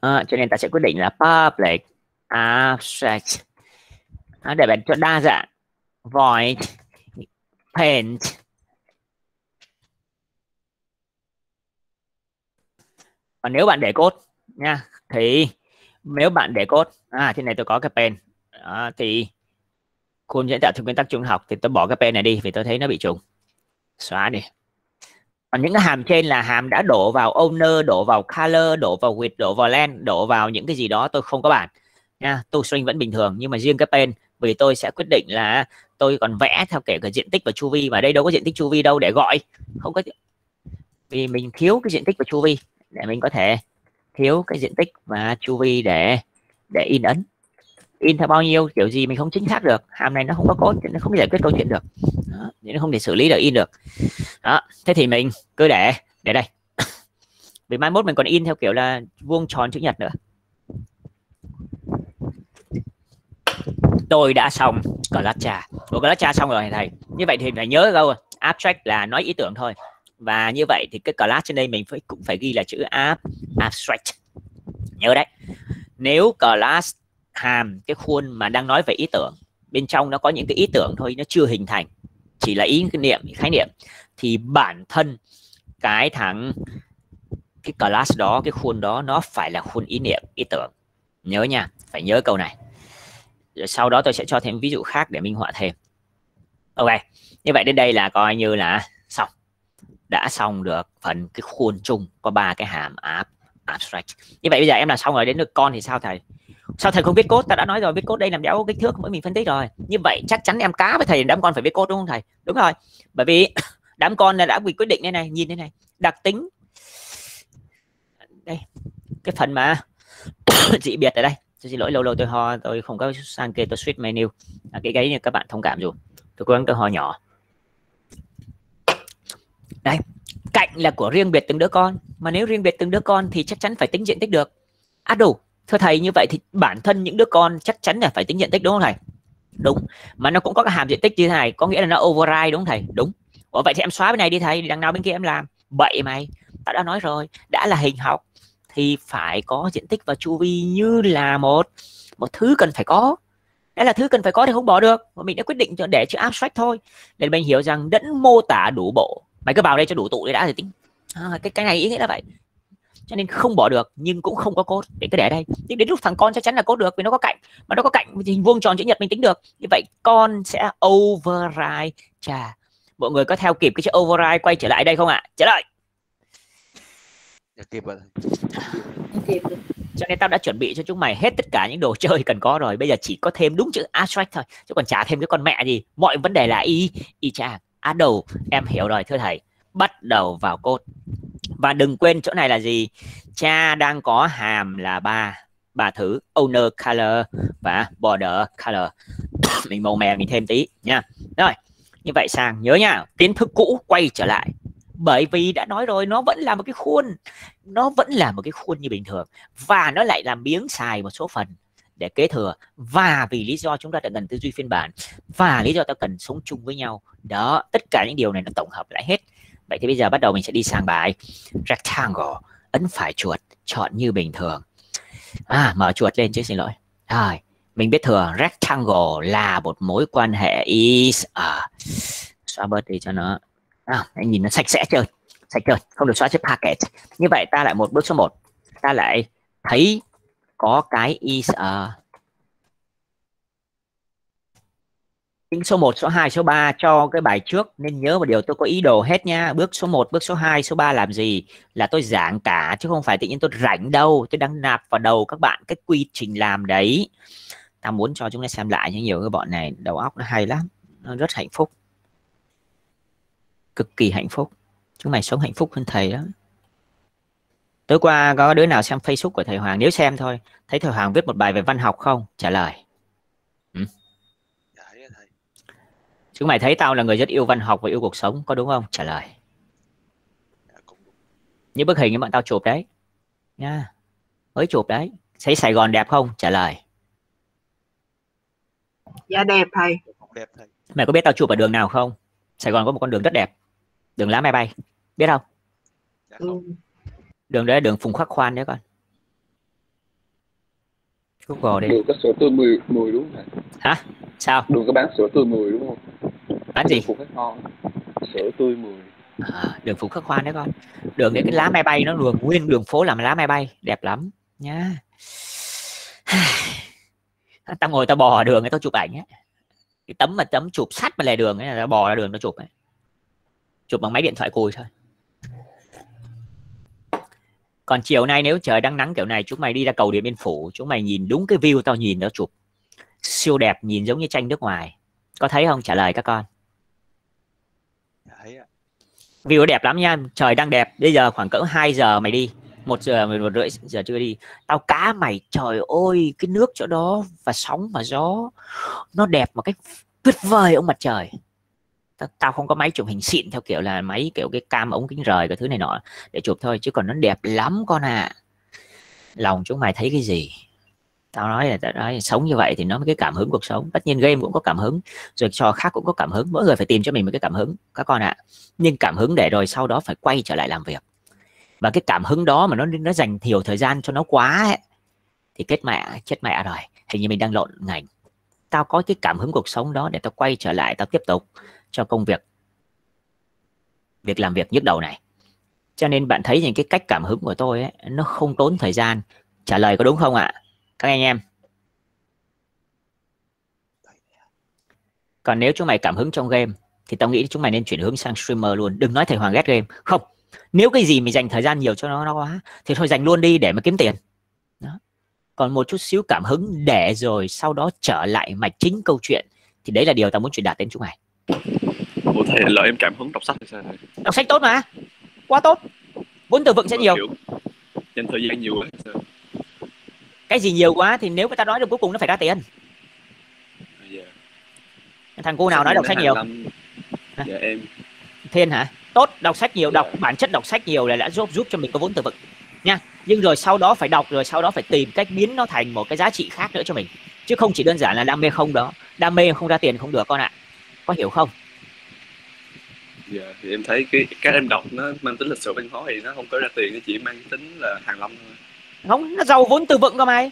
À, cho nên ta sẽ quyết định là public abstract. À, để bạn chọn đa dạng. Void paint. Còn nếu bạn để code nha. Thì nếu bạn để code à thế này tôi có cái pen. À, thì khuôn diễn tạo theo nguyên tắc trung học thì tôi bỏ cái pen này đi vì tôi thấy nó bị trùng. Xóa đi. Còn những cái hàm trên là hàm đã đổ vào owner đổ vào color đổ vào width đổ vào len đổ vào những cái gì đó tôi không có bản. Nha tôi string vẫn bình thường nhưng mà riêng cái pen vì tôi sẽ quyết định là tôi còn vẽ theo kể cả diện tích và chu vi mà đây đâu có diện tích chu vi đâu để gọi. Không có vì mình thiếu cái diện tích và chu vi để mình có thể thiếu cái diện tích và chu vi để để in ấn. In theo bao nhiêu kiểu gì mình không chính xác được. Hàm này nó không có cốt thì nó không giải quyết câu chuyện được. Đó, nó không thể xử lý được in được. Đó thế thì mình cứ để để đây. Vì mai mốt mình còn in theo kiểu là vuông tròn chữ nhật nữa. Tôi đã xong Galacha của Galacha xong rồi thầy. Như vậy thì phải nhớ câu abstract là nói ý tưởng thôi và như vậy thì cái class trên đây mình phải, cũng phải ghi là chữ ab, abstract. Nhớ đấy. Nếu class hàm cái khuôn mà đang nói về ý tưởng, bên trong nó có những cái ý tưởng thôi, nó chưa hình thành, chỉ là ý niệm, khái niệm, thì bản thân cái thằng, cái class đó, cái khuôn đó, nó phải là khuôn ý niệm, ý tưởng. Nhớ nha, phải nhớ câu này. Rồi sau đó tôi sẽ cho thêm ví dụ khác để minh họa thêm. Ok, như vậy đến đây là coi như là đã xong được phần cái khuôn chung có ba cái hàm ab abstract. Như vậy bây giờ em là xong rồi đến được con thì sao thầy? Sao thầy không biết cốt? ta đã nói rồi biết cốt đây làm giáo kích thước mới mình phân tích rồi. Như vậy chắc chắn em cá với thầy đám con phải biết cốt đúng không thầy? Đúng rồi. Bởi vì đám con đã bị quyết định đây này nhìn đây này. Đặc tính. Đây cái phần mà dị biệt ở đây. Tôi xin lỗi lâu lâu tôi ho tôi không có sang kê tôi switch menu. À, cái gáy như các bạn thông cảm dù. Tôi cố gắng tôi ho nhỏ. Đấy, cạnh là của riêng biệt từng đứa con mà nếu riêng biệt từng đứa con thì chắc chắn phải tính diện tích được. À đủ thưa thầy như vậy thì bản thân những đứa con chắc chắn là phải tính diện tích đúng không thầy? Đúng mà nó cũng có cái hàm diện tích như thế này có nghĩa là nó override đúng không thầy? Đúng. Ủa vậy thì em xóa bên này đi thầy đằng nào bên kia em làm? Bậy mày ta đã nói rồi đã là hình học thì phải có diện tích và chu vi như là một một thứ cần phải có. Đấy là thứ cần phải có thì không bỏ được và mình đã quyết định cho để chữ abstract thôi. Để mình hiểu rằng đẫn mô tả đủ bộ mày cứ vào đây cho đủ tụ để đã thì tính. À, cái cái này ý nghĩa là vậy. Cho nên không bỏ được nhưng cũng không có cốt để cái để đây. Nhưng đến lúc thằng con chắc chắn là cốt được vì nó có cạnh. Mà nó có cạnh thì hình vuông tròn chữ nhật mình tính được. Như vậy con sẽ override. Chà mọi người có theo kịp cái chữ override quay trở lại đây không ạ? Trở lại Dạ, kịp rồi kịp cho nên tao đã chuẩn bị cho chúng mày hết tất cả những đồ chơi cần có rồi. Bây giờ chỉ có thêm đúng chữ abstract thôi chứ còn chả thêm cái con mẹ gì. Mọi vấn đề là y y chang á đầu em hiểu rồi, thưa thầy. Bắt đầu vào cốt. Và đừng quên chỗ này là gì? Cha đang có hàm là ba bà thử owner color và border color. Mình màu mè mình thêm tí, nha. Rồi, như vậy sang, nhớ nha, kiến thức cũ quay trở lại. Bởi vì đã nói rồi, nó vẫn là một cái khuôn. Nó vẫn là một cái khuôn như bình thường. Và nó lại làm biếng xài một số phần để kế thừa. Và vì lý do chúng ta đã cần tư duy phiên bản và lý do ta cần sống chung với nhau đó tất cả những điều này nó tổng hợp lại hết. Vậy thì bây giờ bắt đầu mình sẽ đi sang bài rectangle ấn phải chuột chọn như bình thường. À mở chuột lên chứ xin lỗi. Rồi mình biết thừa rectangle là một mối quan hệ is à, xóa bớt đi cho nó. À, anh nhìn nó sạch sẽ chơi sạch chơi không được xóa chữ packet. Như vậy ta lại một bước số 1 ta lại thấy có cái is ở tính số 1, số 2, số 3 cho cái bài trước nên nhớ một điều tôi có ý đồ hết nha. Bước số 1, bước số 2, số 3 làm gì? Là tôi giảng cả chứ không phải tự nhiên tôi rảnh đâu. Tôi đang nạp vào đầu các bạn cái quy trình làm đấy. Ta muốn cho chúng ta xem lại những nhiều cái bọn này đầu óc nó hay lắm. Nó rất hạnh phúc. Cực kỳ hạnh phúc. Chúng mày sống hạnh phúc hơn thầy đó. Tối qua có đứa nào xem Facebook của thầy Hoàng? Nếu xem thôi, thấy thầy Hoàng viết một bài về văn học không? Trả lời. dạ thầy Chúng mày thấy tao là người rất yêu văn học và yêu cuộc sống, có đúng không? Trả lời. dạ cũng đúng Những bức hình như bọn tao chụp đấy. Nha. Mới chụp đấy. Thấy Sài Gòn đẹp không? Trả lời. Dạ đẹp thầy. không đẹp thầy Mày có biết tao chụp ở đường nào không? Sài Gòn có một con đường rất đẹp. Đường lá máy bay. Biết không? dạ Ừ. Đường đấy là đường Phùng Khắc Khoan đấy con. Google đi. đường có sữa tươi mùi mùi đúng không Hả? Sao? đường có bán sữa tươi mùi đúng không Bán gì? Phục hết ngon sữa tươi mùi À, đường Phùng Khắc Khoan đấy con. Đường đấy cái lá máy bay nó đường nguyên đường phố làm lá máy bay, đẹp lắm nhá. tao ngồi tao bò đường ấy tao chụp ảnh ấy. Cái tấm mà tấm chụp sát mà lề đường ấy là bò ra đường tao chụp ấy. Chụp bằng máy điện thoại cùi thôi. Còn chiều nay nếu trời đang nắng kiểu này chúng mày đi ra cầu Điện Biên Phủ, chúng mày nhìn đúng cái view tao nhìn tao chụp. Siêu đẹp, nhìn giống như tranh nước ngoài. Có thấy không? Trả lời các con. thấy ạ view đẹp lắm nha trời đang đẹp bây giờ khoảng cỡ 2 giờ mày đi một giờ một rưỡi giờ chưa đi tao cá mày trời ơi cái nước chỗ đó và sóng và gió nó đẹp một cách tuyệt vời ông mặt trời tao, không có máy chụp hình xịn theo kiểu là máy kiểu cái cam ống kính rời cái thứ này nọ để chụp thôi chứ còn nó đẹp lắm con à lòng chúng mày thấy cái gì? Tao nói là tao nói sống như vậy thì nó mới cái cảm hứng cuộc sống. Tất nhiên game cũng có cảm hứng rồi trò khác cũng có cảm hứng. Mỗi người phải tìm cho mình một cái cảm hứng các con ạ. Nhưng cảm hứng để rồi sau đó phải quay trở lại làm việc. Và cái cảm hứng đó mà nó nó dành nhiều thời gian cho nó quá ấy, thì kết mẹ chết mẹ rồi. Hình như mình đang lộn ngành. Tao có cái cảm hứng cuộc sống đó để tao quay trở lại tao tiếp tục cho công việc. Việc làm việc nhức đầu này. Cho nên bạn thấy những cái cách cảm hứng của tôi ấy, nó không tốn thời gian. Trả lời có đúng không ạ? Các anh em. Còn nếu chúng mày cảm hứng trong game thì tao nghĩ chúng mày nên chuyển hướng sang streamer luôn. Đừng nói thầy hoàng ghét game. Không. Nếu cái gì mình dành thời gian nhiều cho nó nó quá thì thôi dành luôn đi để mà kiếm tiền. Đó. còn một chút xíu cảm hứng để rồi sau đó trở lại mạch chính câu chuyện thì đấy là điều tao muốn truyền đạt đến chúng mày. Ủa thầy lợi em cảm hứng đọc sách hay sao? Thầy? đọc sách tốt mà. Quá tốt. Vốn từ vựng sẽ nhiều. Kiểu dành thời gian nhiều quá. Cái gì nhiều quá thì nếu người ta nói được cuối cùng nó phải ra tiền. À, Dạ. thằng cô nào nói đọc sách nhiều? 25. Dạ em. Thiên hả? Tốt đọc sách nhiều đọc bản chất đọc sách nhiều là đã giúp giúp cho mình có vốn từ vựng. Nha. Nhưng rồi sau đó phải đọc rồi sau đó phải tìm cách biến nó thành một cái giá trị khác nữa cho mình. Chứ không chỉ đơn giản là đam mê không đó. Đam mê không ra tiền không được con ạ. Có hiểu không dạ thì em thấy cái các em đọc nó mang tính lịch sử văn hóa thì nó không có ra tiền nó chỉ mang tính là hàng lâm thôi. không nó giàu vốn từ vựng cơ mày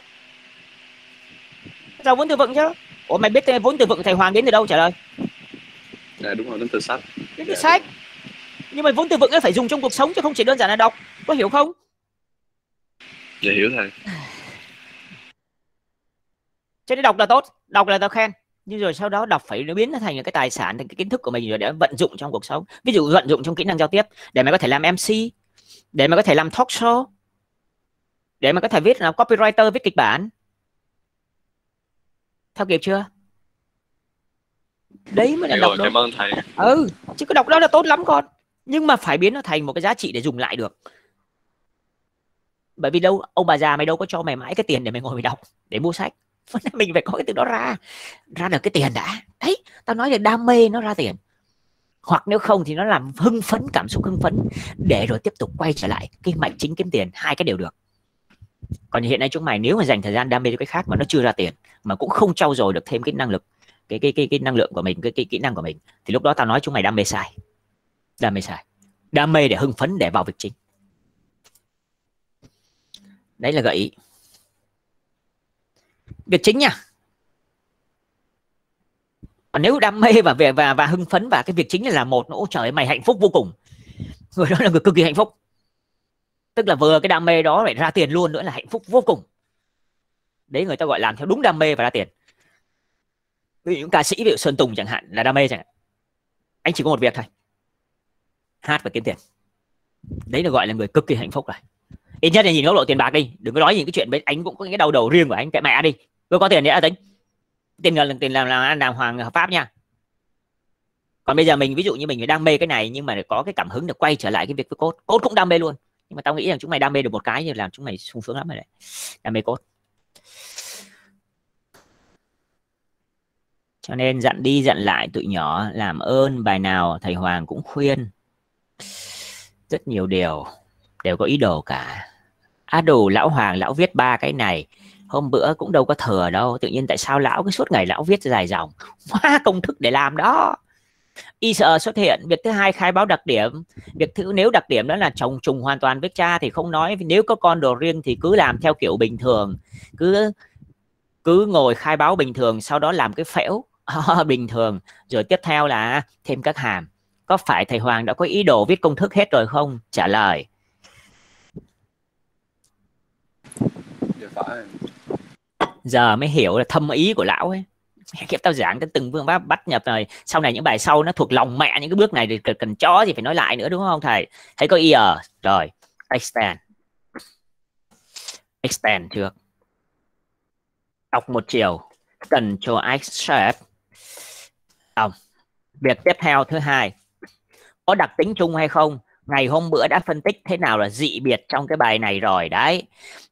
giàu vốn từ vựng chứ ủa mày biết cái vốn từ vựng thầy hoàng đến từ đâu trả lời Dạ đúng rồi đến từ sách. đến từ Dạ. sách nhưng mà vốn từ vựng nó phải dùng trong cuộc sống chứ không chỉ đơn giản là đọc có hiểu không Dạ hiểu thầy. cho nên đọc là tốt đọc là tao khen nhưng rồi sau đó đọc phải nó biến nó thành cái tài sản thành cái kiến thức của mình rồi để vận dụng trong cuộc sống. Ví dụ vận dụng trong kỹ năng giao tiếp để mày có thể làm mc để mày có thể làm talk show để mày có thể viết là copywriter viết kịch bản. Theo kịp chưa? Đấy mới là đọc cảm ơn thầy. ừ chứ cái đọc đó là tốt lắm con. Nhưng mà phải biến nó thành một cái giá trị để dùng lại được. Bởi vì đâu ông bà già mày đâu có cho mày mãi cái tiền để mày ngồi mày đọc để mua sách mình phải có cái từ đó ra. Ra được cái tiền đã. Đấy tao nói là đam mê nó ra tiền. Hoặc nếu không thì nó làm hưng phấn, cảm xúc hưng phấn. Để rồi tiếp tục quay trở lại cái mạch chính kiếm tiền. Hai cái đều được. Còn hiện nay chúng mày, nếu mà dành thời gian đam mê cho cái khác mà nó chưa ra tiền, mà cũng không trau dồi được thêm cái năng lực, cái cái cái cái năng lượng của mình, cái cái kỹ năng của mình, thì lúc đó tao nói chúng mày đam mê sai. Đam mê sai. Đam mê để hưng phấn, để vào việc chính. Đấy là gợi ý việc chính nha. Còn nếu đam mê và về và và hưng phấn và cái việc chính là một nó trời, mày hạnh phúc vô cùng. Người đó là người cực kỳ hạnh phúc. Tức là vừa cái đam mê đó lại ra tiền luôn nữa là hạnh phúc vô cùng. Đấy, người ta gọi làm theo đúng đam mê và ra tiền. Ví dụ những ca sĩ, ví dụ sơn tùng chẳng hạn, là đam mê chẳng hạn. Anh chỉ có một việc thôi. Hát và kiếm tiền. Đấy là gọi là người cực kỳ hạnh phúc rồi. Ít nhất là nhìn góc độ tiền bạc đi. Đừng có nói những cái chuyện với anh cũng có cái đau đầu riêng của anh. Kệ mẹ đi tôi có tiền để tính. Tiền là tiền làm làm ăn đàng hoàng hợp pháp nha. Còn bây giờ mình, ví dụ như mình đang mê cái này, nhưng mà có cái cảm hứng được quay trở lại cái việc với cốt cốt cũng đam mê luôn. Nhưng mà tao nghĩ rằng chúng mày đam mê được một cái thì làm chúng mày sung sướng lắm rồi đấy. Đam mê cốt cho nên dặn đi dặn lại tụi nhỏ, làm ơn bài nào thầy Hoàng cũng khuyên. Rất nhiều điều, đều có ý đồ cả. Á à đồ, lão Hoàng, lão viết ba cái này hôm bữa cũng đâu có thừa đâu, tự nhiên tại sao lão cái suốt ngày lão viết dài dòng? Quá công thức để làm đó. Y sợ xuất hiện, việc thứ hai khai báo đặc điểm. Việc thứ, nếu đặc điểm đó là chồng trùng hoàn toàn với cha thì không nói, nếu có con đồ riêng thì cứ làm theo kiểu bình thường. Cứ cứ ngồi khai báo bình thường, sau đó làm cái phễu. Bình thường. Rồi tiếp theo là thêm các hàm. Có phải thầy Hoàng đã có ý đồ viết công thức hết rồi không? Trả lời. Dạ phải giờ mới hiểu là thâm ý của lão ấy. Kiếp tao giảng cái từng phương pháp bắt nhập rồi. Sau này những bài sau nó thuộc lòng mẹ những cái bước này thì cần, cần chó gì phải nói lại nữa đúng không thầy? Thấy có ear. Rồi extend extend được. đọc một chiều. Cần cho accept. Xong. Việc tiếp theo thứ hai. Có đặc tính chung hay không? Ngày hôm bữa đã phân tích thế nào là dị biệt trong cái bài này rồi? Đấy.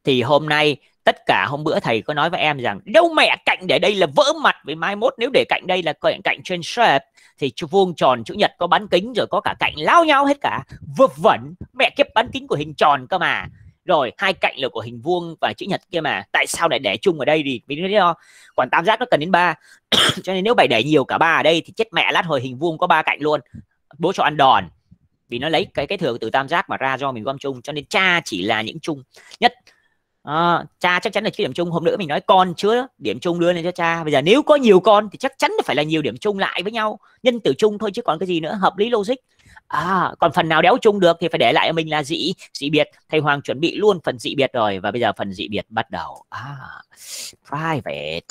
Thì hôm nay tất cả hôm bữa thầy có nói với em rằng, đâu mẹ cạnh để đây là vỡ mặt với mai mốt nếu để cạnh đây là cạnh cạnh trên shape thì vuông tròn chữ nhật có bán kính rồi có cả cạnh lao nhau hết cả. Vớ vẩn, mẹ kiếp bán kính của hình tròn cơ mà. Rồi, hai cạnh là của hình vuông và chữ nhật kia mà. Tại sao lại để chung ở đây thì vì lý do quản tam giác nó cần đến ba. Cho nên nếu bài để nhiều cả ba ở đây thì chết mẹ lát hồi hình vuông có ba cạnh luôn. Bố cho ăn đòn. Vì nó lấy cái cái thừa từ tam giác mà ra do mình gom chung, cho nên cha chỉ là những chung nhất à, cha chắc chắn là chưa điểm chung hôm nữa mình nói con chứa điểm chung đưa lên cho cha. Bây giờ nếu có nhiều con thì chắc chắn là phải là nhiều điểm chung lại với nhau. Nhân tử chung thôi chứ còn cái gì nữa hợp lý logic. À còn phần nào đéo chung được thì phải để lại mình là dị dị biệt. Thầy hoàng chuẩn bị luôn phần dị biệt rồi và bây giờ phần dị biệt bắt đầu. À private.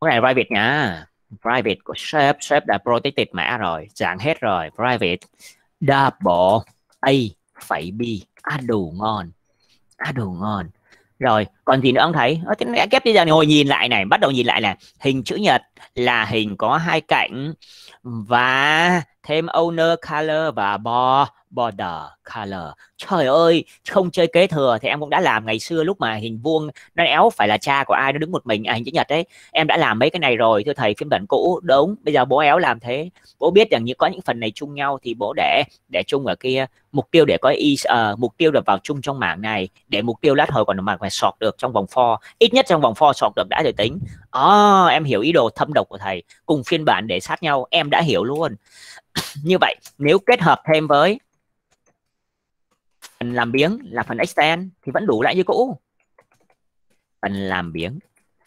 Cái này private nhá private của shape shape đã protected mã rồi dạng hết rồi. Private double a phải b. À đủ ngon à đồ ngon. Rồi, còn gì nữa ông thấy ở cái kép bây giờ ngồi nhìn lại này, bắt đầu nhìn lại là hình chữ nhật là hình có hai cạnh và thêm owner color và bo border color. Trời ơi không chơi kế thừa thì em cũng đã làm ngày xưa lúc mà hình vuông nó éo phải là cha của ai nó đứng một mình à, hình chữ nhật đấy em đã làm mấy cái này rồi thưa thầy phiên bản cũ đúng bây giờ bố éo làm thế. Bố biết rằng như có những phần này chung nhau thì bố để để chung ở kia. Mục tiêu để có y uh, ờ, mục tiêu được vào chung trong mảng này để mục tiêu lát hồi còn mảng phải sọt được trong vòng for ít nhất trong vòng for sọt được đã rồi tính. À, em hiểu ý đồ thâm độc của thầy. Cùng phiên bản để sát nhau em đã hiểu luôn. Như vậy nếu kết hợp thêm với phần làm biếng là phần extend thì vẫn đủ lại như cũ. Phần làm biếng,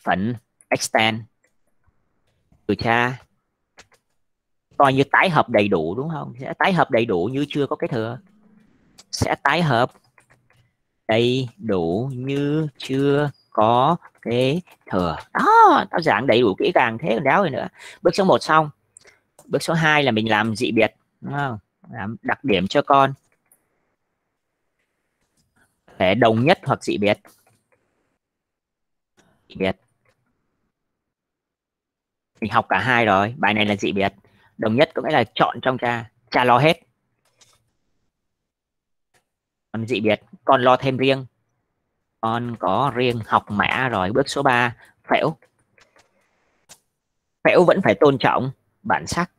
phần extend. Từ cha, coi như tái hợp đầy đủ đúng không? Sẽ tái hợp đầy đủ như chưa có cái thừa. Sẽ tái hợp đầy đủ như chưa có cái thừa. Đó, tao giảng đầy đủ kỹ càng thế còn đéo rồi nữa. Bước số 1 xong. Bước số 2 là mình làm dị biệt, đúng không? Làm đặc điểm cho con thể đồng nhất hoặc dị biệt. Dị biệt. Mình học cả hai rồi bài này là dị biệt. Đồng nhất có nghĩa là chọn trong cha cha lo hết. Còn dị biệt con lo thêm riêng. Con có riêng học mã rồi bước số 3 phễu. Phễu vẫn phải tôn trọng bản sắc.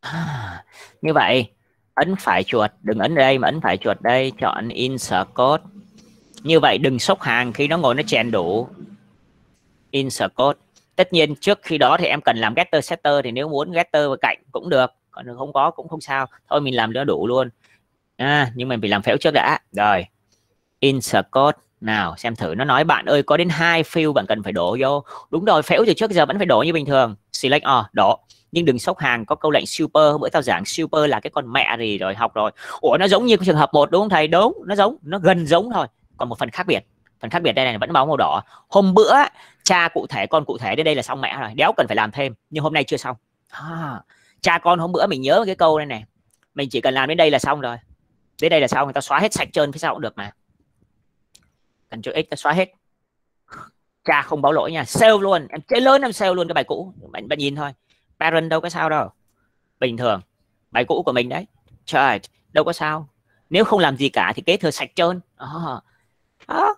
À, như vậy ấn phải chuột đừng ấn đây mà ấn phải chuột đây chọn insert code. Như vậy đừng sốc hàng khi nó ngồi nó chèn đủ. Insert code. Tất nhiên trước khi đó thì em cần làm getter setter thì nếu muốn getter vào cạnh cũng được còn không có cũng không sao. Thôi mình làm nó đủ luôn. À, nhưng mình phải làm phễu trước đã. Rồi insert code. Nào xem thử nó nói bạn ơi có đến hai field bạn cần phải đổ vô. Đúng rồi phễu từ trước giờ vẫn phải đổ như bình thường select all đó. Nhưng đừng sốc hàng có câu lệnh super bữa tao giảng super là cái con mẹ gì rồi học rồi. Ủa nó giống như cái trường hợp một đúng không thầy? Đúng nó giống nó gần giống thôi. Còn một phần khác biệt phần khác biệt đây này vẫn báo màu đỏ. Hôm bữa cha cụ thể con cụ thể đến đây là xong mẹ rồi đéo cần phải làm thêm nhưng hôm nay chưa xong. À, cha con hôm bữa mình nhớ cái câu này này mình chỉ cần làm đến đây là xong rồi. Đến đây là xong người ta xóa hết sạch trơn phía sau cũng được mà. Cần chữ x ta xóa hết cha không báo lỗi nha. Sale luôn. Em chơi lớn em sale luôn cái bài cũ. Bạn, bạn nhìn thôi. Parent đâu có sao đâu. Bình thường. Bài cũ của mình đấy. Trời đâu có sao. Nếu không làm gì cả thì kế thừa sạch trơn. À, đó.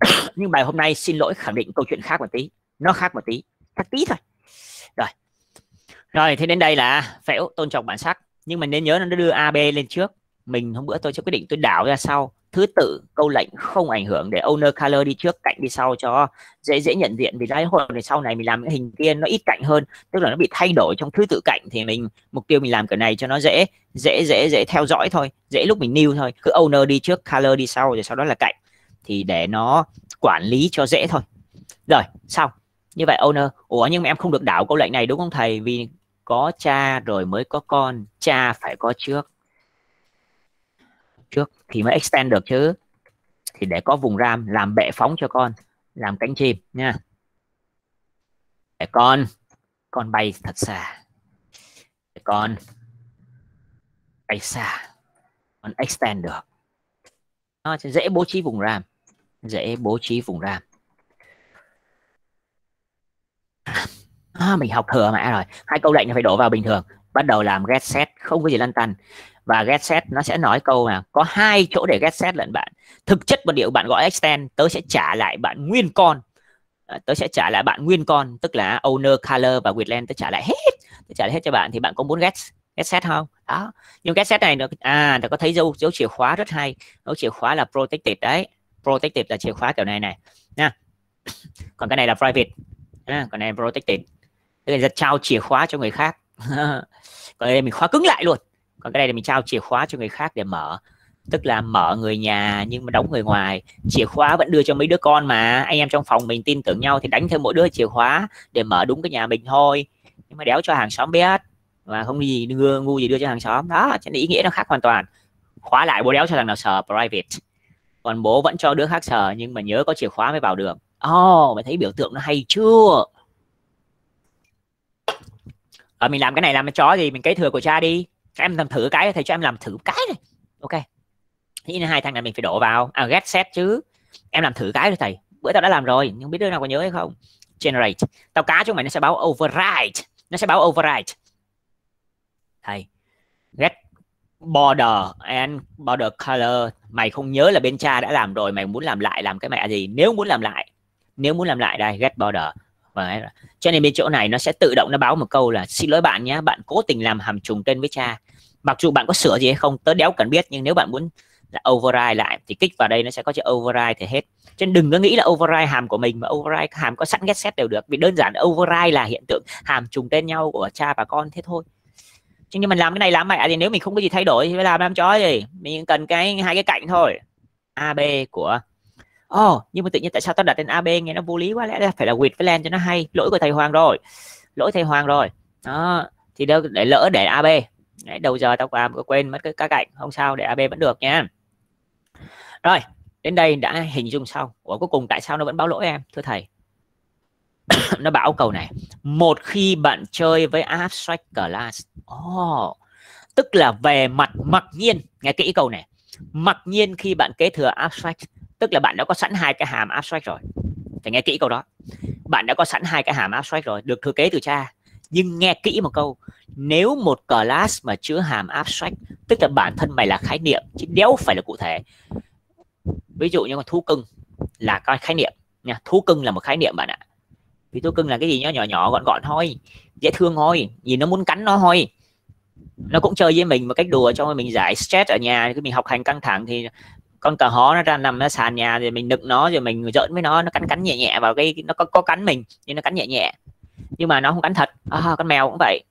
Nhưng bài hôm nay xin lỗi khẳng định câu chuyện khác một tí. Nó khác một tí. Khác tí thôi. Rồi. Rồi thế đến đây là phễu tôn trọng bản sắc. Nhưng mà nên nhớ nó đưa ab lên trước. Mình hôm bữa tôi sẽ quyết định tôi đảo ra sau thứ tự, câu lệnh không ảnh hưởng để owner color đi trước, cạnh đi sau cho dễ dễ nhận diện. Vì lái hồi này sau này mình làm cái hình kia nó ít cạnh hơn, tức là nó bị thay đổi trong thứ tự cạnh thì mình, mục tiêu mình làm cái này cho nó dễ dễ dễ dễ theo dõi thôi, dễ lúc mình new thôi. Cứ owner đi trước, color đi sau rồi sau đó là cạnh. Thì để nó quản lý cho dễ thôi. Rồi xong như vậy owner, ủa nhưng mà em không được đảo câu lệnh này đúng không thầy? Vì có cha rồi mới có con, cha phải có trước trước thì mới extend được chứ. Thì để có vùng ram làm bệ phóng cho con làm cánh chim nha. Để con con bay thật xa. Để con bay xa con extend được. Nó sẽ dễ bố trí vùng ram dễ bố trí vùng ram. À, mình học thừa mẹ à rồi. Hai câu lệnh phải đổ vào bình thường. Bắt đầu làm get set không có gì lăn tăn và get set nó sẽ nói câu là có hai chỗ để get set lẫn bạn. Thực chất một điều bạn gọi extend tớ sẽ trả lại bạn nguyên con. À, tớ sẽ trả lại bạn nguyên con tức là owner color và widland tớ trả lại hết. Tớ trả lại hết cho bạn thì bạn có muốn get get set không? Đó. Nhưng get set này được à tớ có thấy dấu dấu chìa khóa rất hay. Dấu chìa khóa là protected đấy. Protected là chìa khóa kiểu này này. Nha. Còn cái này là private. À, còn này là protected. Tức là trao chìa khóa cho người khác. Còn đây mình khóa cứng lại luôn còn cái này là mình trao chìa khóa cho người khác để mở. Tức là mở người nhà nhưng mà đóng người ngoài. Chìa khóa vẫn đưa cho mấy đứa con mà. Anh em trong phòng mình tin tưởng nhau thì đánh thêm mỗi đứa chìa khóa để mở đúng cái nhà mình thôi. Nhưng mà đéo cho hàng xóm biết. Và không gì đưa, ngu gì đưa cho hàng xóm. Đó, cho nên ý nghĩa nó khác hoàn toàn. Khóa lại bố đéo cho thằng nào sờ, private. Còn bố vẫn cho đứa khác sờ, nhưng mà nhớ có chìa khóa mới vào được. Oh mày thấy biểu tượng nó hay chưa? Ở mình làm cái này làm cái chó gì mình kế thừa của cha đi em làm thử cái thầy cho em làm thử cái này ok. Thế hai thằng này mình phải đổ vào. À get set chứ. Em làm thử cái rồi thầy. Bữa tao đã làm rồi, nhưng biết đứa nào có nhớ hay không. Generate. Tao cá chúng mày nó sẽ báo override. Nó sẽ báo override. Thầy. Get border and border color. Mày không nhớ là bên cha đã làm rồi, mày muốn làm lại làm cái mẹ gì? Nếu muốn làm lại, nếu muốn làm lại đây, get border và cho nên bên chỗ này nó sẽ tự động nó báo một câu là, xin lỗi bạn nhé, bạn cố tình làm hàm trùng tên với cha. Mặc dù bạn có sửa gì hay không, tớ đéo cần biết, nhưng nếu bạn muốn là override lại thì kích vào đây nó sẽ có chữ override thì hết. Cho nên đừng có nghĩ là override hàm của mình mà override hàm có sẵn get set đều được. Vì đơn giản override là hiện tượng hàm trùng tên nhau của cha và con thế thôi. Chứ nhưng mình làm cái này làm mẹ thì nếu mình không có gì thay đổi thì phải làm làm chó gì? Mình cần cái, hai cái cạnh thôi. Ab của oh, nhưng mà tự nhiên tại sao tao đặt tên ab nghe nó vô lý quá lẽ ra phải là with với len cho nó hay. Lỗi của thầy hoàng rồi. Lỗi thầy hoàng rồi. Đó thì đâu để lỡ để ab Đấy, đầu giờ tao làm quên mất cái các cạnh không sao để ab vẫn được nha. Rồi đến đây đã hình dung xong. Ủa cuối cùng tại sao nó vẫn báo lỗi em thưa thầy? Nó bảo câu này. Một khi bạn chơi với abstract class oh, tức là về mặt mặc nhiên. Nghe kỹ câu này. Mặc nhiên khi bạn kế thừa abstract tức là bạn đã có sẵn hai cái hàm abstract rồi. Phải nghe kỹ câu đó. Bạn đã có sẵn hai cái hàm abstract rồi, được thừa kế từ cha. Nhưng nghe kỹ một câu, nếu một class mà chứa hàm abstract, tức là bản thân mày là khái niệm, chứ đéo phải là cụ thể. Ví dụ như con thú cưng là cái khái niệm nha. Thú cưng là một khái niệm bạn ạ. Vì thú cưng là cái gì nhỏ nhỏ nhỏ, gọn gọn thôi. Dễ thương thôi. Nhìn nó muốn cắn nó thôi. Nó cũng chơi với mình một cách đùa cho mình giải stress ở nhà, khi mình học hành căng thẳng thì con cờ hó nó ra nằm nó sàn nhà thì mình nựng nó rồi mình giỡn với nó nó cắn cắn nhẹ nhẹ vào cái nó có, có cắn mình nhưng nó cắn nhẹ nhẹ. Nhưng mà nó không cắn thật. À, con mèo cũng vậy.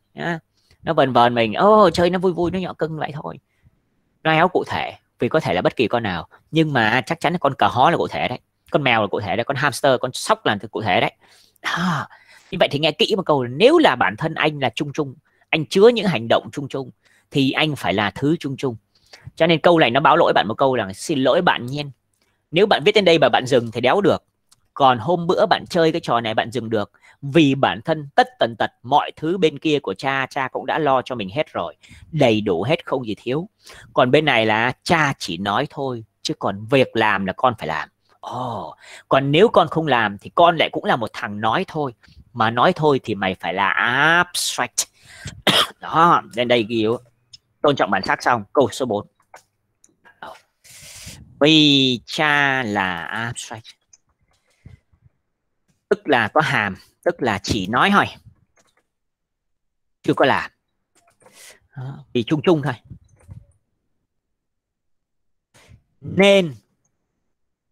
Nó vần vần mình. Ô oh, chơi nó vui vui nó nhỏ cưng vậy thôi. Nó éo cụ thể vì có thể là bất kỳ con nào. Nhưng mà chắc chắn là con cờ hó là cụ thể đấy. Con mèo là cụ thể đấy con hamster con sóc là cụ thể đấy. À, như vậy thì nghe kỹ một câu nếu là bản thân anh là chung chung anh chứa những hành động chung chung thì anh phải là thứ chung chung cho nên câu này nó báo lỗi bạn một câu là xin lỗi bạn nhiên. Nếu bạn viết đến đây mà bạn dừng thì đéo được. Còn hôm bữa bạn chơi cái trò này bạn dừng được. Vì bản thân tất tần tật mọi thứ bên kia của cha cha cũng đã lo cho mình hết rồi. Đầy đủ hết không gì thiếu. Còn bên này là cha chỉ nói thôi chứ còn việc làm là con phải làm. Oh, còn nếu con không làm thì con lại cũng là một thằng nói thôi. Mà nói thôi thì mày phải là abstract. Đó lên đây ghi tôn trọng bản sắc xong, câu số 4 vì cha là abstract. Tức là có hàm, tức là chỉ nói thôi chưa có làm vì chung chung thôi. Nên,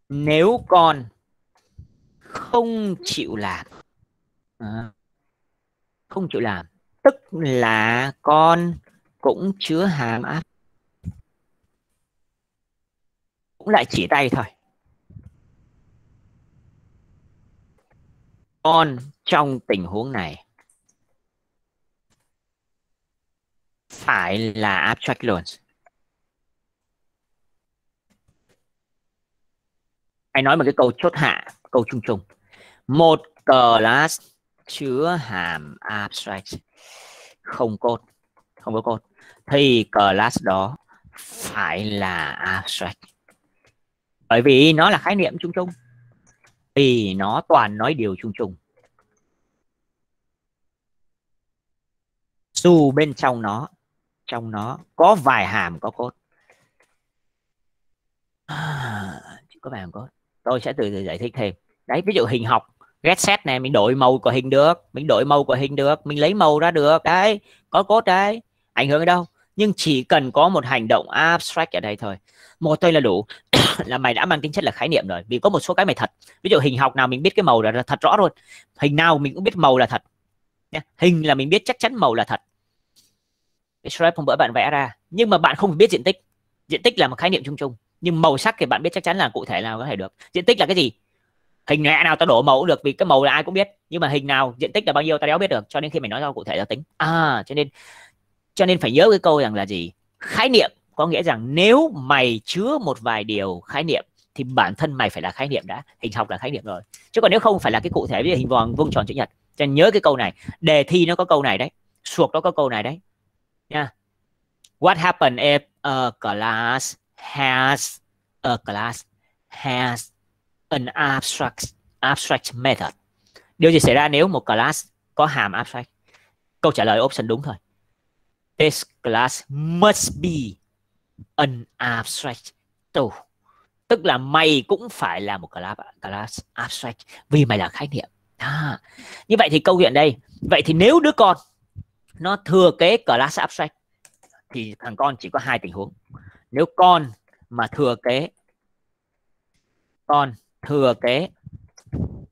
nếu con không chịu làm à, không chịu làm, tức là con cũng chứa hàm áp cũng lại chỉ tay thôi. Con trong tình huống này phải là abstract luôn anh nói một cái câu chốt hạ, câu chung chung. Một class chứa hàm abstract. Không code, không có code thì class đó phải là abstract. Bởi vì nó là khái niệm chung chung. Thì nó toàn nói điều chung chung. Dù bên trong nó trong nó có vài hàm có cốt. À, có vài hàm cốt. Tôi sẽ từ từ giải thích thêm. Đấy ví dụ hình học. Get set này mình đổi màu của hình được. Mình đổi màu của hình được. Mình lấy màu ra được. Đấy có cốt đấy. Ảnh hưởng ở đâu? Nhưng chỉ cần có một hành động abstract ở đây thôi. Một thôi là đủ, là mày đã mang tính chất là khái niệm rồi, vì có một số cái mày thật. Ví dụ hình học nào mình biết cái màu là thật rõ luôn. Hình nào mình cũng biết màu là thật. Hình là mình biết chắc chắn màu là thật. Cái hôm bữa bạn vẽ ra. Nhưng mà bạn không biết diện tích. Diện tích là một khái niệm chung chung. Nhưng màu sắc thì bạn biết chắc chắn là cụ thể nào có thể được. Diện tích là cái gì? Hình mẹ nào tao đổ màu cũng được vì cái màu là ai cũng biết. Nhưng mà hình nào, diện tích là bao nhiêu tao đéo biết được. Cho nên khi mày nói ra cụ thể là tính. À cho nên cho nên phải nhớ cái câu rằng là gì? Khái niệm có nghĩa rằng nếu mày chứa một vài điều khái niệm thì bản thân mày phải là khái niệm đã. Hình học là khái niệm rồi. Chứ còn nếu không phải là cái cụ thể, ví dụ hình vòng vuông tròn chữ nhật. Cho nên nhớ cái câu này. Đề thi nó có câu này đấy. Suộc nó có câu này đấy. Nha. Yeah. what happen if a class has a class has an abstract abstract method? Điều gì xảy ra nếu một class có hàm abstract? Câu trả lời option đúng thôi this class must be an abstract too tức là mày cũng phải là một class, class abstract vì mày là khái niệm. À, như vậy thì câu chuyện đây. Vậy thì nếu đứa con nó thừa kế class abstract thì thằng con chỉ có hai tình huống. Nếu con mà thừa kế con thừa kế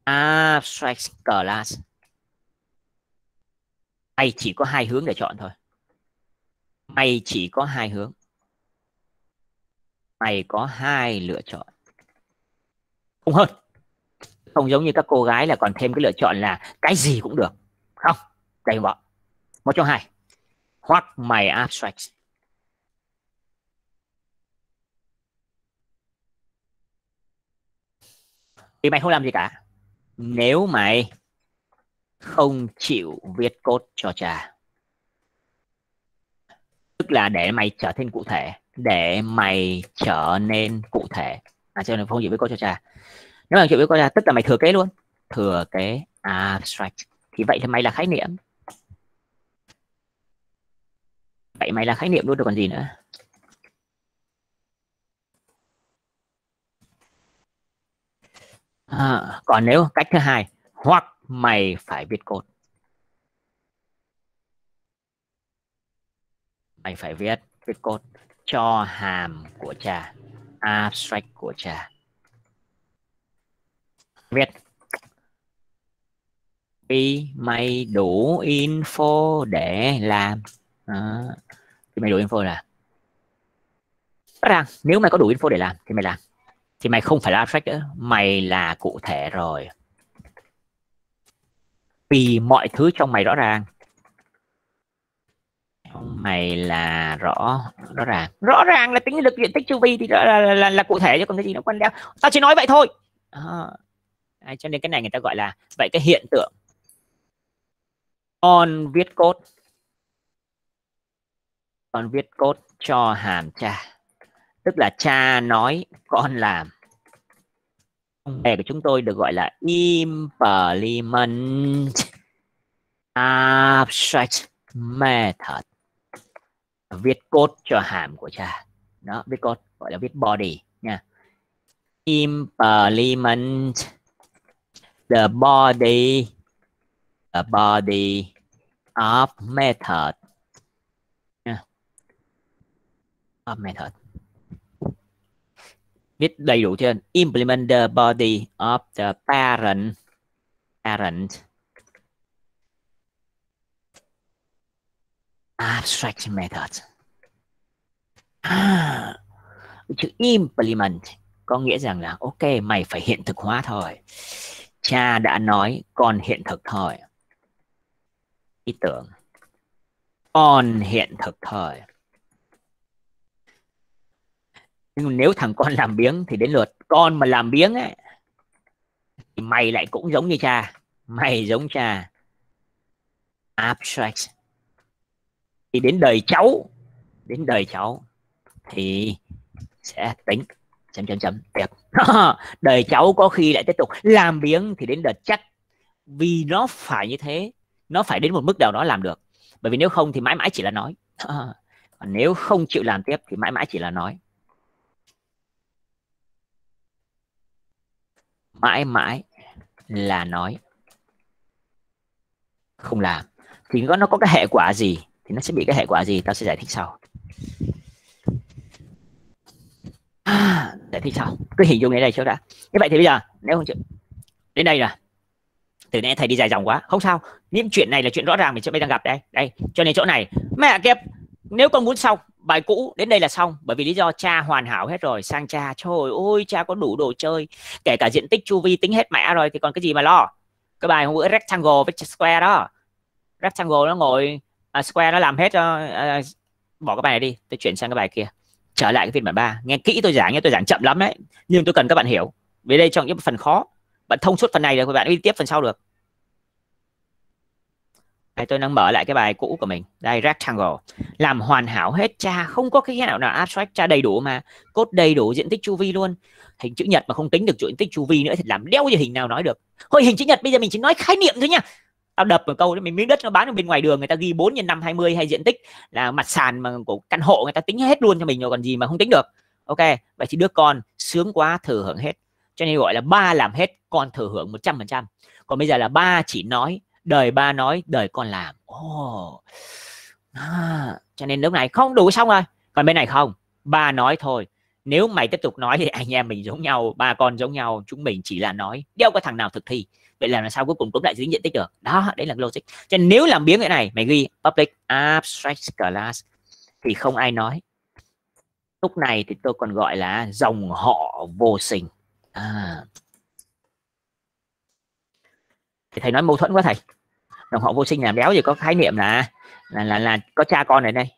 abstract class hay chỉ có hai hướng để chọn thôi mày chỉ có hai hướng. Mày có hai lựa chọn. Không hơn. Không giống như các cô gái là còn thêm cái lựa chọn là cái gì cũng được. Không đây bọn một trong hai. Hoặc mày abstract. Thì mày không làm gì cả. Nếu mày không chịu viết code cho cha tức là để mày trở thành cụ thể để mày trở nên cụ thể. À cho nên không chịu với cô cho cha. Nếu mà chịu với cô cho cha tức là mày thừa kế luôn. Thừa kế. À, Abstract thì vậy thì mày là khái niệm. Vậy mày là khái niệm luôn được còn gì nữa? À, còn nếu cách thứ hai hoặc mày phải viết code. Mày phải viết viết code cho hàm của trà, abstract của trà. viết. Vì mày đủ info để làm. Đó. thì mày đủ info là rõ ràng nếu mày có đủ info để làm thì mày làm. Thì mày không phải là abstract nữa mày là cụ thể rồi. Vì mọi thứ trong mày rõ ràng mày là rõ rõ ràng? Rõ ràng là tính lực diện tích chu vi thì là, là, là, là cụ thể chứ còn cái gì nó quan đeo. Tao chỉ nói vậy thôi? À, cho nên cái này người ta gọi là vậy cái hiện tượng. Con viết code. Con viết code cho hàm cha. Tức là cha nói con làm. Đề của chúng tôi được gọi là implement abstract method viết code cho hàm của cha. Đó, viết code, gọi là viết body nha. Implement the body the body of method. Nha. Of method. Viết đầy đủ trên implement the body of the parent. Parent. Abstract method à, ah, chữ implement có nghĩa rằng là ok mày phải hiện thực hóa thôi. Cha đã nói con hiện thực thôi. Ý tưởng. Con hiện thực thôi. Nhưng nếu thằng con làm biếng thì đến lượt con mà làm biếng ấy thì mày lại cũng giống như cha. Mày giống cha. Abstract thì đến đời cháu, đến đời cháu thì sẽ tính. Chấm chấm chấm. Tiếp đời cháu có khi lại tiếp tục làm biếng thì đến đợt chắc. Vì nó phải như thế, nó phải đến một mức nào đó làm được. Bởi vì nếu không thì mãi mãi chỉ là nói. Còn nếu không chịu làm tiếp thì mãi mãi chỉ là nói. Mãi mãi là nói. Không làm. Thì nó có cái hệ quả gì? Thì nó sẽ bị cái hệ quả gì tao sẽ giải thích sau. À, giải thích sau. Cứ hình dung cái đây trước đã. Như vậy thì bây giờ nếu không chịu. Đến đây là từ nãy thầy đi dài dòng quá. Không sao. Những chuyện này là chuyện rõ ràng mình sẽ bây giờ gặp đây. Đây cho nên chỗ này. Mẹ kẹp, nếu con muốn xong bài cũ đến đây là xong. Bởi vì lý do cha hoàn hảo hết rồi. Sang cha trời ơi cha có đủ đồ chơi. Kể cả diện tích chu vi tính hết mẹ rồi thì còn cái gì mà lo. Cái bài hôm bữa rectangle với square đó. Rectangle nó ngồi uh, square nó làm hết cho uh, bỏ cái bài này đi tôi chuyển sang cái bài kia. Trở lại cái phiên bản 3 nghe kỹ tôi giảng nhé tôi giảng chậm lắm đấy. Nhưng tôi cần các bạn hiểu. Vì đây trong những phần khó. Bạn thông suốt phần này rồi bạn đi tiếp phần sau được. Đây, tôi đang mở lại cái bài cũ của mình. Đây rectangle. Làm hoàn hảo hết. Cha không có cái nào nào abstract. Cha đầy đủ mà. Cốt đầy đủ diện tích chu vi luôn. Hình chữ nhật mà không tính được diện tích chu vi nữa thì làm đeo gì hình nào nói được. Thôi hình chữ nhật bây giờ mình chỉ nói khái niệm thôi nha tao đập một câu mình miếng đất nó bán ở bên ngoài đường người ta ghi 4 x 5 20 hay diện tích là mặt sàn mà của căn hộ người ta tính hết luôn cho mình rồi còn gì mà không tính được. Ok vậy thì đứa con sướng quá thừa hưởng hết. Cho nên gọi là ba làm hết con thừa hưởng 100% còn bây giờ là ba chỉ nói đời ba nói đời con làm. Oh. à, cho nên lúc này không đủ xong rồi. Còn bên này không ba nói thôi. Nếu mày tiếp tục nói thì anh em mình giống nhau ba con giống nhau chúng mình chỉ là nói. Đeo có thằng nào thực thi vậy là làm sao cuối cùng cũng lại dính diện tích được? Đó đấy là logic. Cho nên nếu làm biếng cái này mày ghi public abstract class thì không ai nói. Lúc này thì tôi còn gọi là dòng họ vô sinh. À. thì thầy nói mâu thuẫn quá thầy. Dòng họ vô sinh là béo gì có khái niệm là là là, là có cha con ở đây.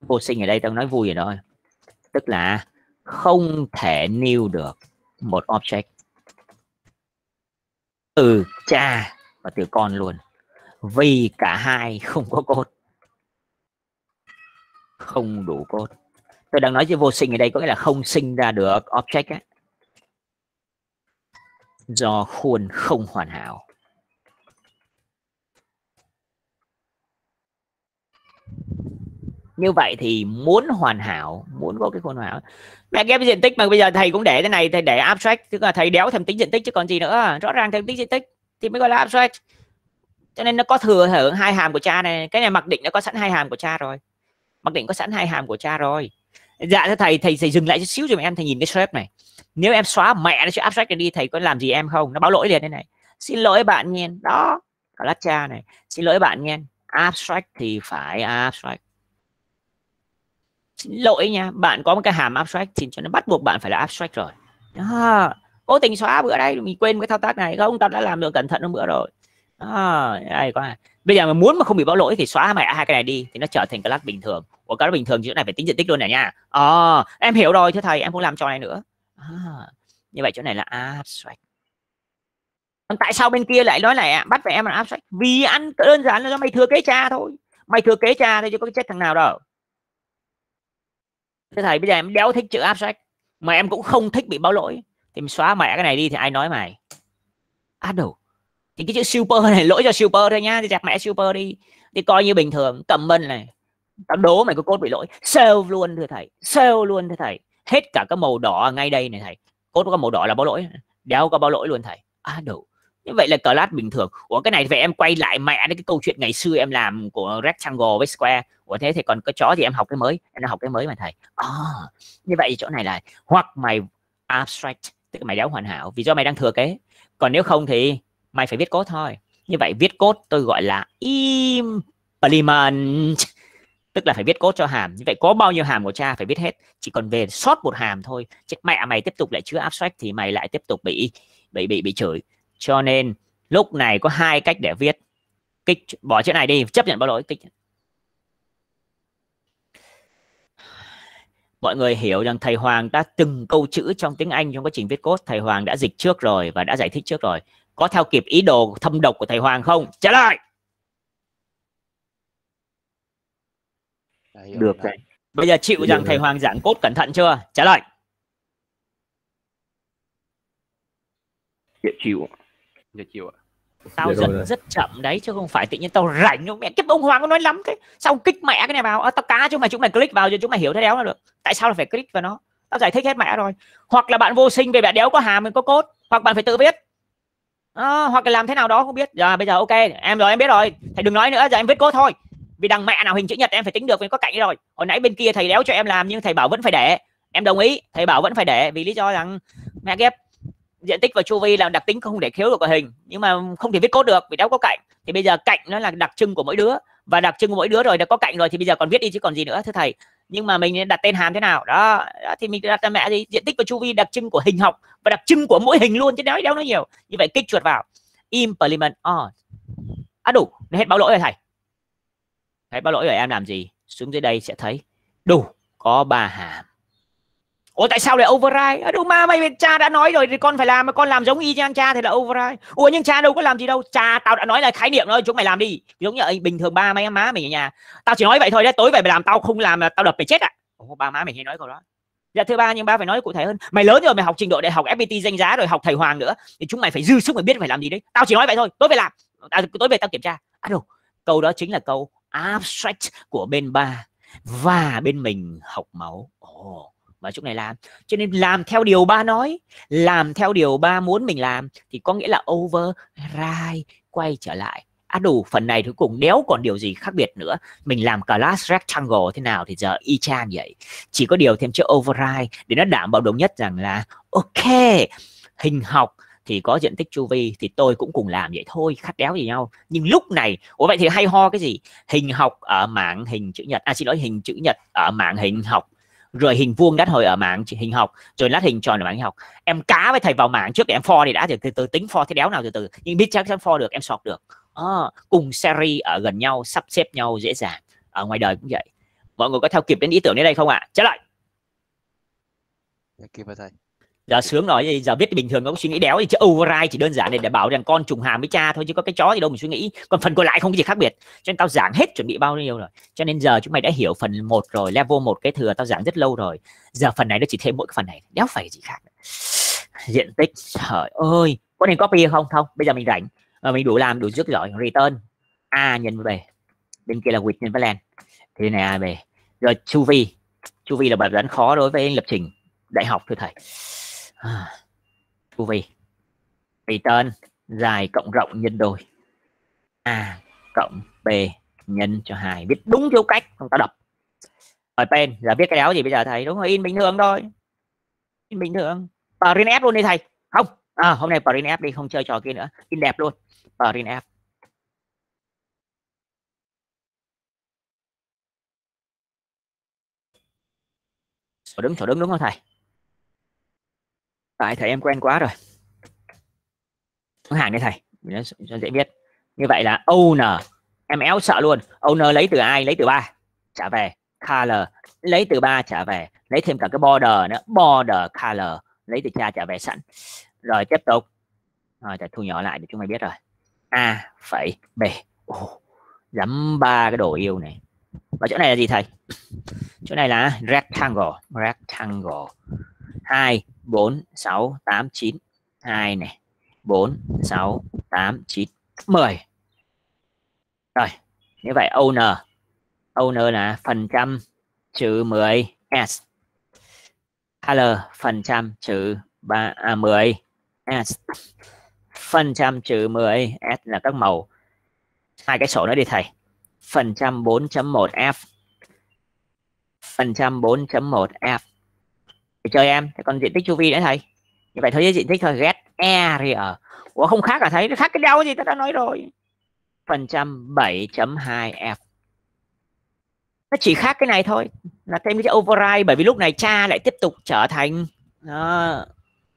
Vô sinh ở đây tôi nói vui rồi đó. Tức là không thể nêu được một object từ cha và từ con luôn. Vì cả hai không có cốt. Không đủ cốt. Tôi đang nói với vô sinh ở đây có nghĩa là không sinh ra được object ấy. do khuôn không hoàn hảo như vậy thì muốn hoàn hảo, muốn có cái hoàn hảo. Mẹ ghép diện tích mà bây giờ thầy cũng để thế này, thầy để abstract, tức là thầy đéo thêm tính diện tích chứ còn gì nữa. Rõ ràng thêm tính diện tích thì mới gọi là abstract. Cho nên nó có thừa hưởng hai hàm của cha này. Cái này mặc định nó có sẵn hai hàm của cha rồi. Mặc định có sẵn hai hàm của cha rồi. Dạ thưa thầy thầy thầy dừng lại chút xíu cho em, thầy nhìn cái shape này. Nếu em xóa mẹ nó chữ abstract này đi, thầy có làm gì em không? Nó báo lỗi liền thế này. Xin lỗi bạn nhiên. Đó có lát cha này. Xin lỗi bạn nhiên. Abstract thì phải abstract xin lỗi nha bạn có một cái hàm abstract thì cho nó bắt buộc bạn phải là abstract rồi. Đó. cố tình xóa bữa đây mình quên cái thao tác này không tao đã làm được cẩn thận hôm bữa rồi. Đó. đây quá bây giờ mà muốn mà không bị báo lỗi thì xóa mày hai cái này đi thì nó trở thành class bình thường. Của class bình thường chỗ này phải tính diện tích luôn này nha. À, em hiểu rồi thưa thầy em không làm trò này nữa. À, như vậy chỗ này là abstract. Còn tại sao bên kia lại nói là bắt phải em là abstract? Vì ăn đơn giản là do mày thừa kế cha thôi. Mày thừa kế cha thôi chứ có chết thằng nào đâu thế thầy bây giờ em đéo thích chữ abstract. Mà em cũng không thích bị báo lỗi. Thì mình xóa mẹ cái này đi thì ai nói mày? Á à, đồ. Thì cái chữ super này lỗi cho super thôi nhá. Thì dẹp mẹ super đi. Thì coi như bình thường. Cầm bên này. Tao đố mày có cốt bị lỗi. Sale luôn thưa thầy. Sale luôn thưa thầy. Hết cả cái màu đỏ ngay đây này thầy. Cốt có màu đỏ là báo lỗi. Đéo có báo lỗi luôn thầy. À đủ như vậy là class bình thường. Ủa cái này về em quay lại mẹ đến cái câu chuyện ngày xưa em làm của rectangle với square ủa thế thì còn có chó thì em học cái mới em đã học cái mới mà thầy. À, như vậy chỗ này là hoặc mày abstract tức là mày đéo hoàn hảo vì do mày đang thừa kế. Còn nếu không thì mày phải viết code thôi. Như vậy viết code tôi gọi là implement tức là phải viết code cho hàm. Như vậy có bao nhiêu hàm của cha phải viết hết chỉ còn về sót một hàm thôi. Chứ mẹ mày tiếp tục lại chứa abstract thì mày lại tiếp tục bị bị bị bị chửi. Cho nên lúc này có hai cách để viết. Kích bỏ chữ này đi chấp nhận báo lỗi kích. Mọi người hiểu rằng thầy Hoàng đã từng câu chữ trong tiếng Anh trong quá trình viết code. Thầy Hoàng đã dịch trước rồi và đã giải thích trước rồi. Có theo kịp ý đồ thâm độc của thầy Hoàng không? Trả lời! Được rồi. bây giờ chịu rằng thầy Hoàng giảng cốt cẩn thận chưa? Trả lời! Chịu dễ chịu ạ tao giật rất chậm đấy chứ không phải tự nhiên tao rảnh đâu. Mẹ kiếp ông hoàng có nói lắm cái sao kích mẹ cái này vào? À, tao cá chúng mày chúng mày click vào cho chúng mày hiểu thế đéo là được. Tại sao là phải click vào nó? Tao giải thích hết mẹ rồi. Hoặc là bạn vô sinh về bạn đéo có hàm mình có cốt hoặc bạn phải tự viết. À, hoặc là làm thế nào đó không biết. Giờ bây giờ ok em rồi em biết rồi. Thầy đừng nói nữa giờ em viết cốt thôi. Vì đằng mẹ nào hình chữ nhật em phải tính được vì có cạnh rồi. Hồi nãy bên kia thầy đéo cho em làm nhưng thầy bảo vẫn phải để. Em đồng ý thầy bảo vẫn phải để vì lý do rằng mẹ ghép diện tích và chu vi là đặc tính không để thiếu được của hình. Nhưng mà không thể viết cốt được vì đâu có cạnh. Thì bây giờ cạnh nó là đặc trưng của mỗi đứa. Và đặc trưng của mỗi đứa rồi đã có cạnh rồi thì bây giờ còn viết đi chứ còn gì nữa thưa thầy. Nhưng mà mình đặt tên hàm thế nào? Đó, đó thì mình đặt tên mẹ gì diện tích và chu vi đặc trưng của hình học và đặc trưng của mỗi hình luôn chứ nói đéo nói nhiều. Như vậy kích chuột vào. Implement on à đủ. Hết báo lỗi rồi thầy. Hết báo lỗi rồi em làm gì? Xuống dưới đây sẽ thấy. Đủ. Có ba hàm. Ủa tại sao lại override? À, đâu mà mày cha đã nói rồi thì con phải làm mà con làm giống y chang cha thì là override. Ủa nhưng cha đâu có làm gì đâu. Cha tao đã nói là khái niệm thôi, chúng mày làm đi. Giống như bình thường ba mày má mày ở nhà. Tao chỉ nói vậy thôi đấy, tối về mày làm tao không làm là tao đập mày chết à. Ủa ba má mày hay nói câu đó. Dạ thứ ba nhưng ba phải nói cụ thể hơn. Mày lớn rồi mày học trình độ đại học FPT danh giá rồi học thầy Hoàng nữa thì chúng mày phải dư sức mày biết phải làm gì đấy. Tao chỉ nói vậy thôi, tối về làm. À, tối về tao kiểm tra. À đâu. Câu đó chính là câu abstract của bên ba và bên mình học máu. Ồ. Oh mà chỗ này làm. Cho nên làm theo điều ba nói, làm theo điều ba muốn mình làm thì có nghĩa là override, quay trở lại. À đủ phần này cuối cùng đéo còn điều gì khác biệt nữa. Mình làm class rectangle thế nào thì giờ y chang vậy. Chỉ có điều thêm chữ override để nó đảm bảo đồng nhất rằng là, ok, hình học thì có diện tích chu vi thì tôi cũng cùng làm vậy thôi khác đéo gì nhau. Nhưng lúc này, ủa, vậy thì hay ho cái gì? Hình học ở mạng hình chữ nhật à xin lỗi, hình chữ nhật ở mạng hình học rồi hình vuông đắt hồi ở mạng hình học rồi lát hình tròn ở mạng học. Em cá với thầy vào mạng trước để em for thì đã từ từ tính for thế đéo nào từ từ. Nhưng biết chắc chắn for được em sọt được. À, cùng series ở gần nhau sắp xếp nhau dễ dàng. Ở ngoài đời cũng vậy. Mọi người có theo kịp đến ý tưởng đến đây không ạ? À? trả lại dạ, kịp rồi thầy giờ sướng rồi giờ biết bình thường nó có suy nghĩ đéo thì chứ override chỉ đơn giản để, để bảo rằng con trùng hàm với cha thôi chứ có cái chó gì đâu mình suy nghĩ. Còn phần còn lại không có gì khác biệt. Cho nên tao giảng hết chuẩn bị bao nhiêu rồi. Cho nên giờ chúng mày đã hiểu phần một rồi level một cái thừa tao giảng rất lâu rồi. Giờ phần này nó chỉ thêm mỗi cái phần này đéo phải gì khác diện tích trời ơi. Có nên copy không? Không bây giờ mình rảnh. À, mình đủ làm đủ rất giỏi return. A nhân với b bên kia là width nhân với len thì này a b rồi chu vi. Chu vi là bài toán khó đối với lập trình đại học thưa thầy. À, chu vi tên dài cộng rộng nhân đôi. A cộng b nhân cho hai viết đúng theo cách không ta đọc, ở pen giờ viết cái đéo gì bây giờ thầy đúng rồi in bình thường thôi. In bình thường. Parin f luôn đi thầy. Không. À, hôm nay parin f đi không chơi trò kia nữa. In đẹp luôn. Parin f. Sổ đứng chỗ đứng đúng không thầy? Tại thầy em quen quá rồi. Hàng đấy thầy cho dễ biết như vậy là owner em éo sợ luôn. Owner lấy từ ai? Lấy từ ba. Trả về. Color. Lấy từ ba trả về. Lấy thêm cả cái border nữa. Border color. Lấy từ cha trả về sẵn. Rồi tiếp tục. Rồi thầy thu nhỏ lại để chúng mày biết rồi. A phẩy b. Oh, dám ba cái đồ yêu này. Và chỗ này là gì thầy? Chỗ này là rectangle. Rectangle hai bốn sáu tám chín hai này 4, 6, 8, 9, 10. Rồi, như vậy owner. Owner là phần trăm trừ 10 S. l phần trăm trừ 3, à, 10 S. Phần trăm trừ 10 S là các màu. Hai cái sổ nữa đi thầy. Phần trăm 4.1 F. Phần trăm 4.1 F. Để chơi em, thế còn diện tích chu vi nữa thầy. Như vậy thôi diện tích thôi. Get area e Ủa không khác cả thấy nó khác cái đau gì ta đã nói rồi. Phần trăm 7.2 F. Nó chỉ khác cái này thôi. Là thêm cái override bởi vì lúc này cha lại tiếp tục trở thành à,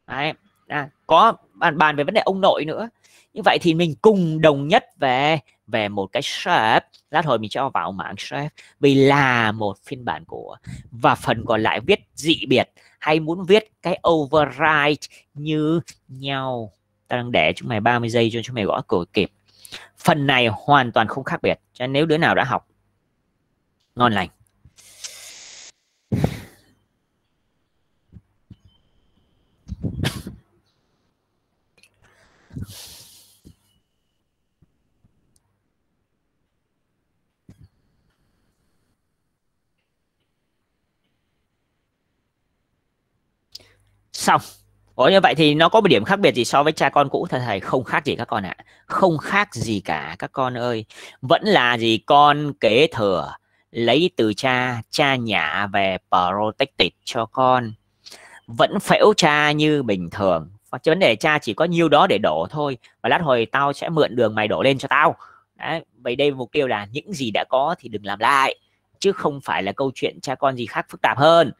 Đấy. À, có bàn bàn về vấn đề ông nội nữa. Như vậy thì mình cùng đồng nhất về về một cái shape lát hồi mình cho vào mạng shape vì là một phiên bản của và phần còn lại viết dị biệt hay muốn viết cái override như nhau. Ta đang để chúng mày 30 giây cho chúng mày gõ cổ kịp. Phần này hoàn toàn không khác biệt, cho nên nếu đứa nào đã học, ngon lành. Xong Ủa như vậy thì nó có một điểm khác biệt gì so với cha con cũ thưa thầy? Không khác gì các con ạ. À. Không khác gì cả các con ơi. Vẫn là gì con kế thừa lấy từ cha, cha nhả về protected cho con. Vẫn phễu cha như bình thường. Và vấn đề cha chỉ có nhiêu đó để đổ thôi. Và lát hồi tao sẽ mượn đường mày đổ lên cho tao. Đấy. Vậy đây mục tiêu là những gì đã có thì đừng làm lại. Chứ không phải là câu chuyện cha con gì khác phức tạp hơn.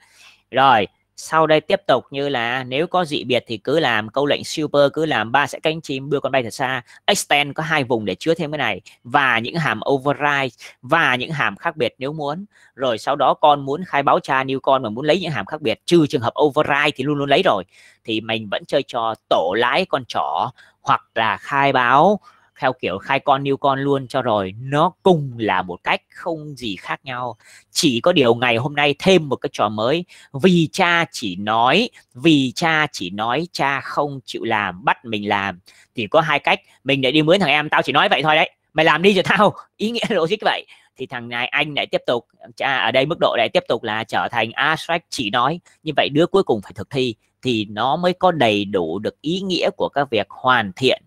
Rồi, sau đây tiếp tục như là, nếu có dị biệt thì cứ làm câu lệnh super, cứ làm ba sẽ cánh chim, đưa con bay thật xa. Extend có hai vùng để chứa thêm cái này, và những hàm override, và những hàm khác biệt nếu muốn. Rồi sau đó con muốn khai báo cha new con mà muốn lấy những hàm khác biệt, trừ trường hợp override thì luôn luôn lấy rồi. Thì mình vẫn chơi cho tổ lái con trỏ hoặc là khai báo theo kiểu khai con new con luôn cho rồi. Nó cùng là một cách không gì khác nhau. Chỉ có điều ngày hôm nay thêm một cái trò mới. Vì cha chỉ nói, vì cha chỉ nói, cha không chịu làm, bắt mình làm. Thì có hai cách. Mình để đi mướn thằng em, tao chỉ nói vậy thôi đấy. Mày làm đi cho tao. Ý nghĩa logic vậy. Thì thằng này, anh lại tiếp tục, cha ở đây mức độ lại tiếp tục là trở thành abstract chỉ nói. Như vậy đứa cuối cùng phải thực thi. Thì nó mới có đầy đủ được ý nghĩa của các việc hoàn thiện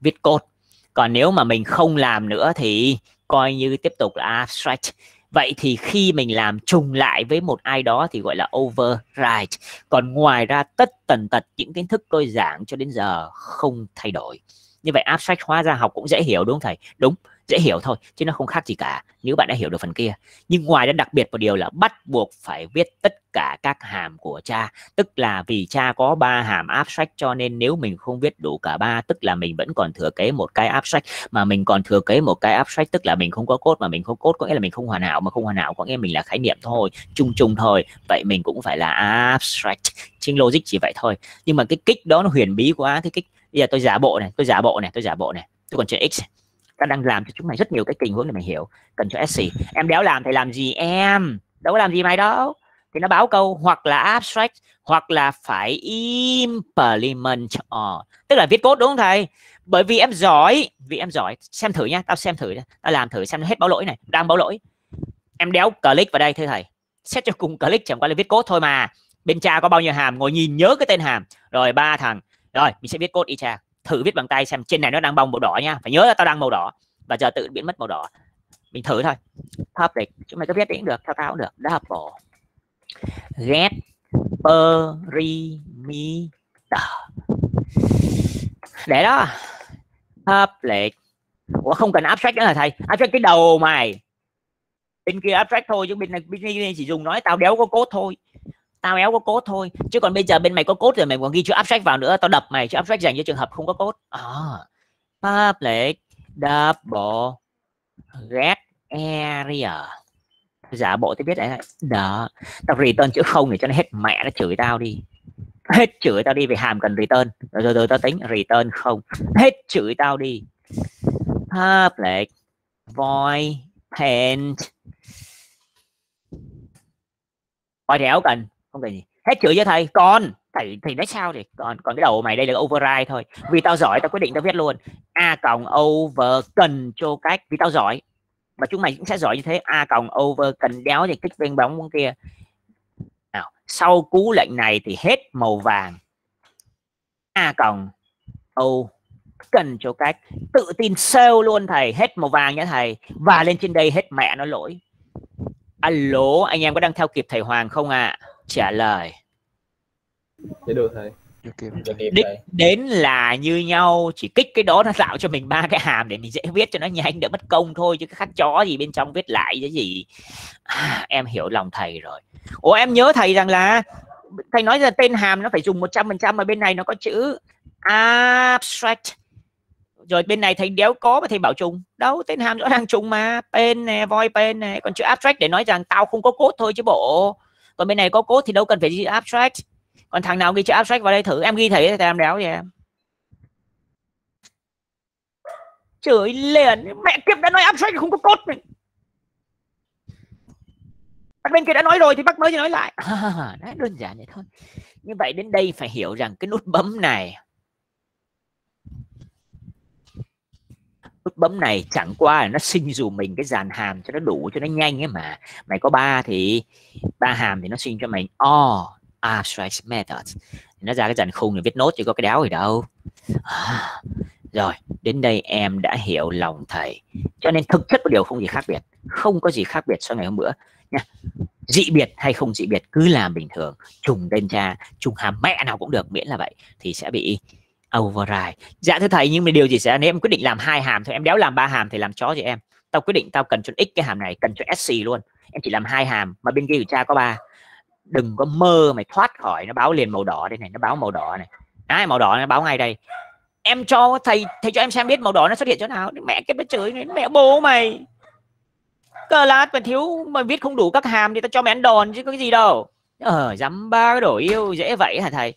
viết code còn nếu mà mình không làm nữa thì coi như tiếp tục là abstract. Vậy thì khi mình làm trùng lại với một ai đó thì gọi là override. Còn ngoài ra, tất tần tật những kiến thức tôi giảng cho đến giờ không thay đổi. Như vậy abstract hóa ra học cũng dễ hiểu, đúng không thầy? Đúng dễ hiểu thôi, chứ nó không khác gì cả, nếu bạn đã hiểu được phần kia. Nhưng ngoài ra đặc biệt một điều là bắt buộc phải viết tất cả các hàm của cha, tức là vì cha có ba hàm abstract cho nên nếu mình không viết đủ cả ba, tức là mình vẫn còn thừa kế một cái abstract mà mình còn thừa kế một cái abstract tức là mình không có cốt mà mình không cốt có nghĩa là mình không hoàn hảo, mà không hoàn hảo có nghĩa mình là khái niệm thôi, chung chung thôi. Vậy mình cũng phải là abstract chính logic chỉ vậy thôi. Nhưng mà cái kích đó nó huyền bí quá. Cái kích, bây giờ tôi giả bộ này, tôi giả bộ này, tôi giả bộ này. Tôi còn chơi x ta đang làm cho chúng mày rất nhiều cái tình huống để mày hiểu. Cần cho SC em đéo làm thì làm gì em? Đâu có làm gì mày đâu. Thì nó báo câu hoặc là abstract, hoặc là phải implement. Uh. tức là viết code đúng không thầy? Bởi vì em giỏi, vì em giỏi, xem thử nhá tao xem thử tao làm thử xem nó hết báo lỗi này, đang báo lỗi. Em đéo click vào đây thưa thầy. Xét cho cùng click chẳng qua là viết code thôi mà. Bên cha có bao nhiêu hàm, ngồi nhìn nhớ cái tên hàm. Rồi, ba thằng. Rồi, mình sẽ viết code y chang thử viết bằng tay xem trên này nó đang bông màu đỏ nha. Phải nhớ là tao đang màu đỏ và giờ tự biến mất màu đỏ. Mình thử thôi. Public chúng mày có viết cũng được theo tao cũng được. Double get perimeter. Để đó. Public. Ủa, không cần abstract nữa là thầy? Abstract cái đầu mày. Bên kia abstract thôi, chứ bên này bên kia chỉ dùng nói tao đéo có code thôi tao éo có cốt thôi. Chứ còn bây giờ bên mày có cốt rồi mày còn ghi chữ abstract vào nữa tao đập mày. Chữ abstract dành cho trường hợp không có cốt. à, ờ. public double get area. Giả bộ tôi biết đấy. Đó. Tao return chữ không để cho nó hết mẹ nó chửi tao đi. Hết chửi tao đi về hàm cần return. Rồi rồi, rồi tao tính return không. Hết chửi tao đi. Public void paint. Void đéo cần không cần gì. Hết chửi cho thầy. Con thầy thì nói sao thì còn còn cái đầu mày đây là override thôi. Vì tao giỏi, tao quyết định tao viết luôn. A cộng over cần cho cách. Vì tao giỏi. Mà chúng mày cũng sẽ giỏi như thế. A cộng over cần đéo thì kích bên bóng bên kia. Nào, sau cú lệnh này thì hết màu vàng. A cộng o cần cho cách. Tự tin sale luôn thầy. Hết màu vàng nhá thầy. Và lên trên đây hết mẹ nó lỗi. Alo, anh em có đang theo kịp thầy Hoàng không ạ? à? Trả lời. Dạ được thầy. đích đến là như nhau chỉ kích cái đó nó tạo cho mình ba cái hàm để mình dễ viết cho nó nhanh đỡ mất công thôi chứ cái khác chó gì bên trong viết lại cái gì. À, em hiểu lòng thầy rồi. Ủa em nhớ thầy rằng là thầy nói là tên hàm nó phải dùng 100% mà bên này nó có chữ abstract. Rồi bên này thầy đéo có mà thầy bảo trùng. Đâu tên hàm rõ ràng trùng mà. Pen nè void pen nè. Còn chữ abstract để nói rằng tao không có code thôi chứ bộ còn bên này có code thì đâu cần phải ghi abstract. Còn thằng nào ghi chữ abstract vào đây thử em ghi thấy thì em đéo vậy em chửi liền mẹ kiếp đã nói abstract không có code này. bác bên kia đã nói rồi thì bác mới nói lại. À, đấy đơn giản vậy thôi. Như vậy đến đây phải hiểu rằng cái nút bấm này bấm này chẳng qua là nó sinh dùm mình cái dàn hàm cho nó đủ cho nó nhanh ấy mà. Mày có ba thì ba hàm thì nó sinh cho mày all abstract methods. Nó ra cái dàn khung rồi viết nốt chứ có cái đáo gì đâu. À, rồi đến đây em đã hiểu lòng thầy. Cho nên thực chất có điều không gì khác biệt. Không có gì khác biệt so với ngày hôm bữa. Nha dị biệt hay không dị biệt cứ làm bình thường. Trùng tên cha trùng hàm mẹ nào cũng được miễn là vậy thì sẽ bị override dạ thưa thầy nhưng mà điều gì sẽ nếu em quyết định làm hai hàm thôi em đéo làm ba hàm thì làm chó gì em. Tao quyết định tao cần cho x cái hàm này cần cho sc luôn. Em chỉ làm hai hàm mà bên kia của cha có ba. Đừng có mơ mày thoát khỏi nó báo liền màu đỏ đây này nó báo màu đỏ này. Đấy, màu đỏ nó báo ngay đây. Em cho thầy thầy cho em xem biết màu đỏ nó xuất hiện chỗ nào. Mẹ cái nó chửi này, mẹ bố mày. Cờ lát mà thiếu mà viết không đủ các hàm thì tao cho mày ăn đòn chứ có cái gì đâu. Ờ dám ba cái đổi yêu dễ vậy hả thầy?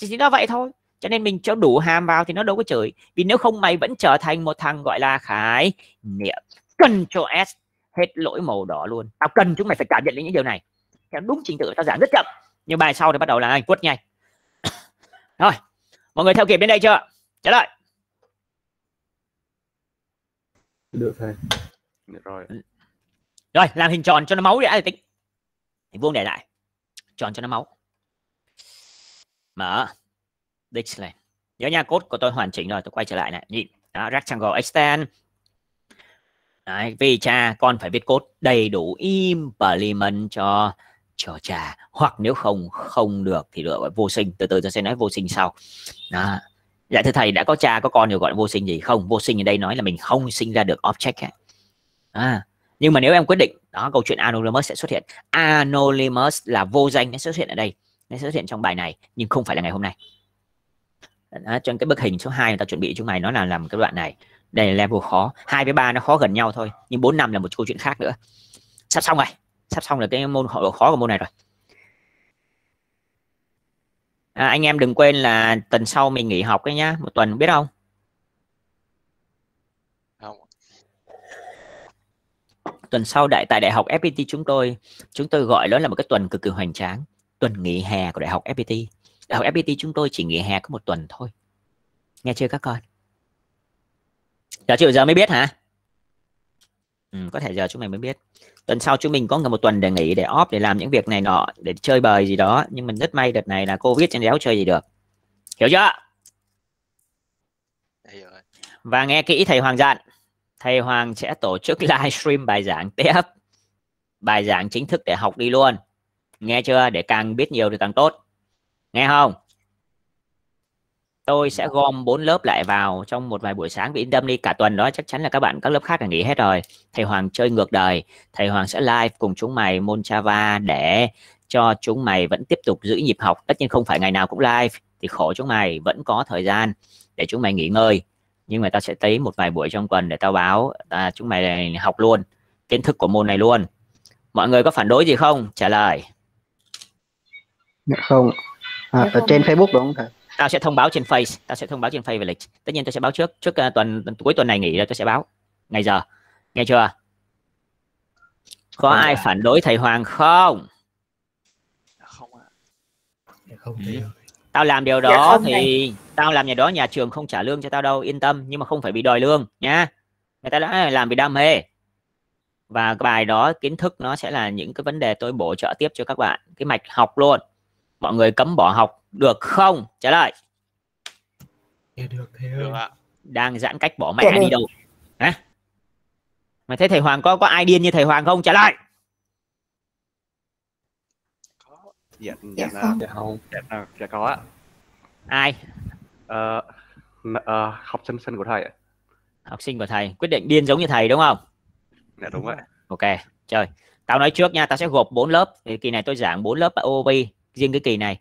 Thì nó vậy thôi cho nên mình cho đủ hàm vào thì nó đâu có chửi. Vì nếu không mày vẫn trở thành một thằng gọi là khái niệm. Cần cho s hết lỗi màu đỏ luôn. Tao cần chúng mày phải cảm nhận đến những điều này. Theo đúng trình tự tao giảng rất chậm. Nhưng bài sau thì bắt đầu là anh quất nhanh. Rồi mọi người theo kịp đến đây chưa? Trả lời Được thầy. rồi. Rồi làm hình tròn cho nó máu đã thì tính. Hình vuông để lại. Tròn cho nó máu. Mở display nhớ nha cốt của tôi hoàn chỉnh rồi tôi quay trở lại này. Nhìn đó, rectangle extend. Đấy, vì cha con phải viết code đầy đủ implement cho cho cha. Hoặc nếu không không được thì được gọi vô sinh. Từ từ tôi sẽ nói vô sinh sau. Đó. Dạ thưa thầy đã có cha có con rồi gọi vô sinh gì? Không vô sinh ở đây nói là mình không sinh ra được object à, nhưng mà nếu em quyết định đó câu chuyện anonymous sẽ xuất hiện. Anonymous là vô danh nó xuất hiện ở đây. Nó xuất hiện trong bài này nhưng không phải là ngày hôm nay đó, trong cái bức hình số 2 người ta chuẩn bị chúng mày nó là làm cái đoạn này. Đây là level khó. Hai với ba nó khó gần nhau thôi nhưng bốn năm là một câu chuyện khác nữa. Sắp xong rồi. Sắp xong là cái môn khó, khó của môn này rồi. À, anh em đừng quên là tuần sau mình nghỉ học đấy nhá. Một tuần biết không? Không. Tuần sau đại tại đại học FPT chúng tôi chúng tôi gọi đó là một cái tuần cực kỳ hoành tráng. Tuần nghỉ hè của đại học FPT đại học FPT chúng tôi chỉ nghỉ hè có một tuần thôi. Nghe chưa các con? Giờ chịu giờ mới biết hả? Ừ, có thể giờ chúng mình mới biết. Tuần sau chúng mình có một tuần để nghỉ để off để làm những việc này nọ để chơi bời gì đó. Nhưng mình rất may đợt này là covid cho đéo chơi gì được. Hiểu chưa? Và nghe kỹ thầy Hoàng dặn thầy Hoàng sẽ tổ chức livestream bài giảng tiếp. Bài giảng chính thức để học đi luôn. Nghe chưa? Để càng biết nhiều thì càng tốt nghe không? Tôi sẽ gom bốn lớp lại vào trong một vài buổi sáng. Vì yên tâm đi cả tuần đó chắc chắn là các bạn các lớp khác là nghỉ hết rồi. Thầy Hoàng chơi ngược đời. Thầy Hoàng sẽ live cùng chúng mày môn Java để cho chúng mày vẫn tiếp tục giữ nhịp học. Tất nhiên không phải ngày nào cũng live thì khổ chúng mày vẫn có thời gian để chúng mày nghỉ ngơi. Nhưng mà tao sẽ lấy một vài buổi trong tuần để tao báo à, chúng mày học luôn kiến thức của môn này luôn. Mọi người có phản đối gì không? Trả lời. Dạ không à, Dạ ở không. trên Facebook đúng không thầy? Tao sẽ thông báo trên face tao sẽ thông báo trên face về lịch. Tất nhiên tôi sẽ báo trước trước uh, tuần cuối tuần này nghỉ rồi tôi sẽ báo. Ngày giờ nghe chưa? Có Vâng ai phản đối thầy Hoàng không? Không ạ. Dạ không thầy ơi. tao làm điều Dạ đó không thì tao làm nhà đó nhà trường không trả lương cho tao đâu yên tâm nhưng mà không phải bị đòi lương nhá người ta đã làm vì đam mê. Và cái bài đó kiến thức nó sẽ là những cái vấn đề tôi bổ trợ tiếp cho các bạn. Cái mạch học luôn mọi người cấm bỏ học được không? Trả lời Dạ được thầy ơi. Được ạ. đang giãn cách bỏ Dạ mẹ đi đâu? Hả? Mày thấy thầy Hoàng có có ai điên như thầy Hoàng không? Trả lời Có. dạ Dạ dạ không. Dạ không. dạ, dạ, dạ có ạ. Ai? Ờ, ờ, học sinh sinh của thầy ạ. Học sinh của thầy. Quyết định điên giống như thầy đúng không? Dạ đúng vậy ok chơi. Tao nói trước nha tao sẽ gộp 4 lớp. Thì kỳ này tôi giảng 4 lớp OOP riêng cái kỳ này.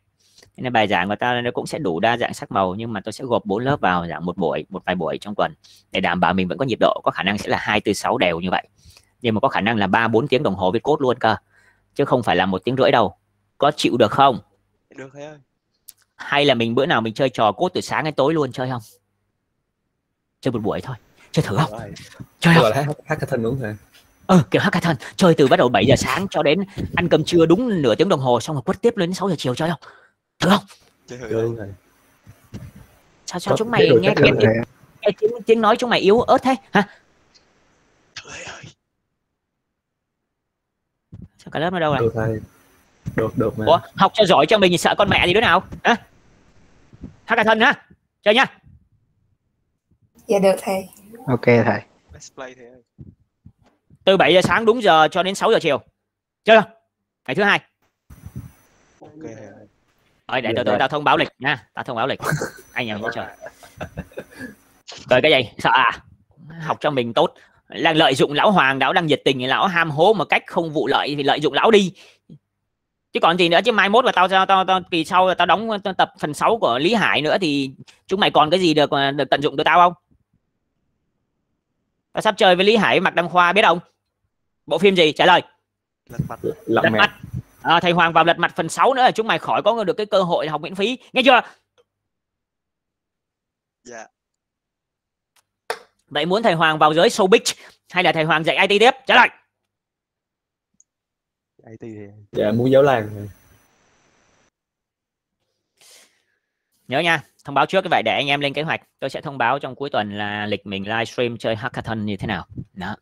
Nên bài giảng của tao nó cũng sẽ đủ đa dạng sắc màu nhưng mà tôi sẽ gộp 4 lớp vào giảng một buổi một vài buổi trong tuần để đảm bảo mình vẫn có nhịp độ có khả năng sẽ là hai từ sáu đều như vậy. Nhưng mà có khả năng là ba bốn tiếng đồng hồ viết cốt luôn cơ chứ không phải là một tiếng rưỡi đâu. Có chịu được không? Được thầy ơi. hay là mình bữa nào mình chơi trò cốt từ sáng đến tối luôn chơi không? Chơi một buổi thôi. Chơi thử không? Rồi. chơi không? Hackathon đúng không thầy ờ kiểu hackathon chơi từ bắt đầu 7 giờ sáng cho đến ăn cơm trưa đúng nửa tiếng đồng hồ xong rồi quất tiếp lên đến 6 giờ chiều chơi không? Thử không? Được thầy sao sao Có chúng mày nghe nghe, lượng tiếng, tiếng, tiếng nói chúng mày yếu ớt thế hả? Thầy ơi. sao cả lớp nó đâu rồi? Được thầy được được mà. Ủa, học cho giỏi cho mình thì sợ con mẹ gì đứa nào? Hả? Hackathon hả? Chơi nhá Dạ được thầy. ok thầy. Let's play thầy ơi. Từ 7 giờ sáng đúng giờ cho đến 6 giờ chiều. Không? Ngày thứ hai. Ok. Thầy ơi. rồi để Được tôi, tôi rồi. tao thông báo lịch nha. Tao thông báo lịch. Anh em chơi rồi cái gì? Sợ à? Học cho mình tốt. Đang lợi dụng lão hoàng lão đang nhiệt tình lão ham hố một cách không vụ lợi thì lợi dụng lão đi. Chứ còn gì nữa chứ mai mốt mà tao tao tao, tao kỳ sau là tao đóng tập phần 6 của lý hải nữa thì chúng mày còn cái gì được mà được tận dụng từ tao không? Tao sắp chơi với lý hải mặc đăng khoa biết không bộ phim gì? Trả lời. Lật mặt. lật mặt. À, thầy hoàng vào lật mặt phần 6 nữa là chúng mày khỏi có được cái cơ hội học miễn phí. Nghe chưa? Dạ. vậy muốn thầy hoàng vào giới showbiz hay là thầy hoàng dạy it tiếp? Trả lời. IT ơi. dạ muốn giáo làng. Nhớ nha thông báo trước cái vậy để anh em lên kế hoạch. Tôi sẽ thông báo trong cuối tuần là lịch mình livestream chơi hackathon như thế nào. Đó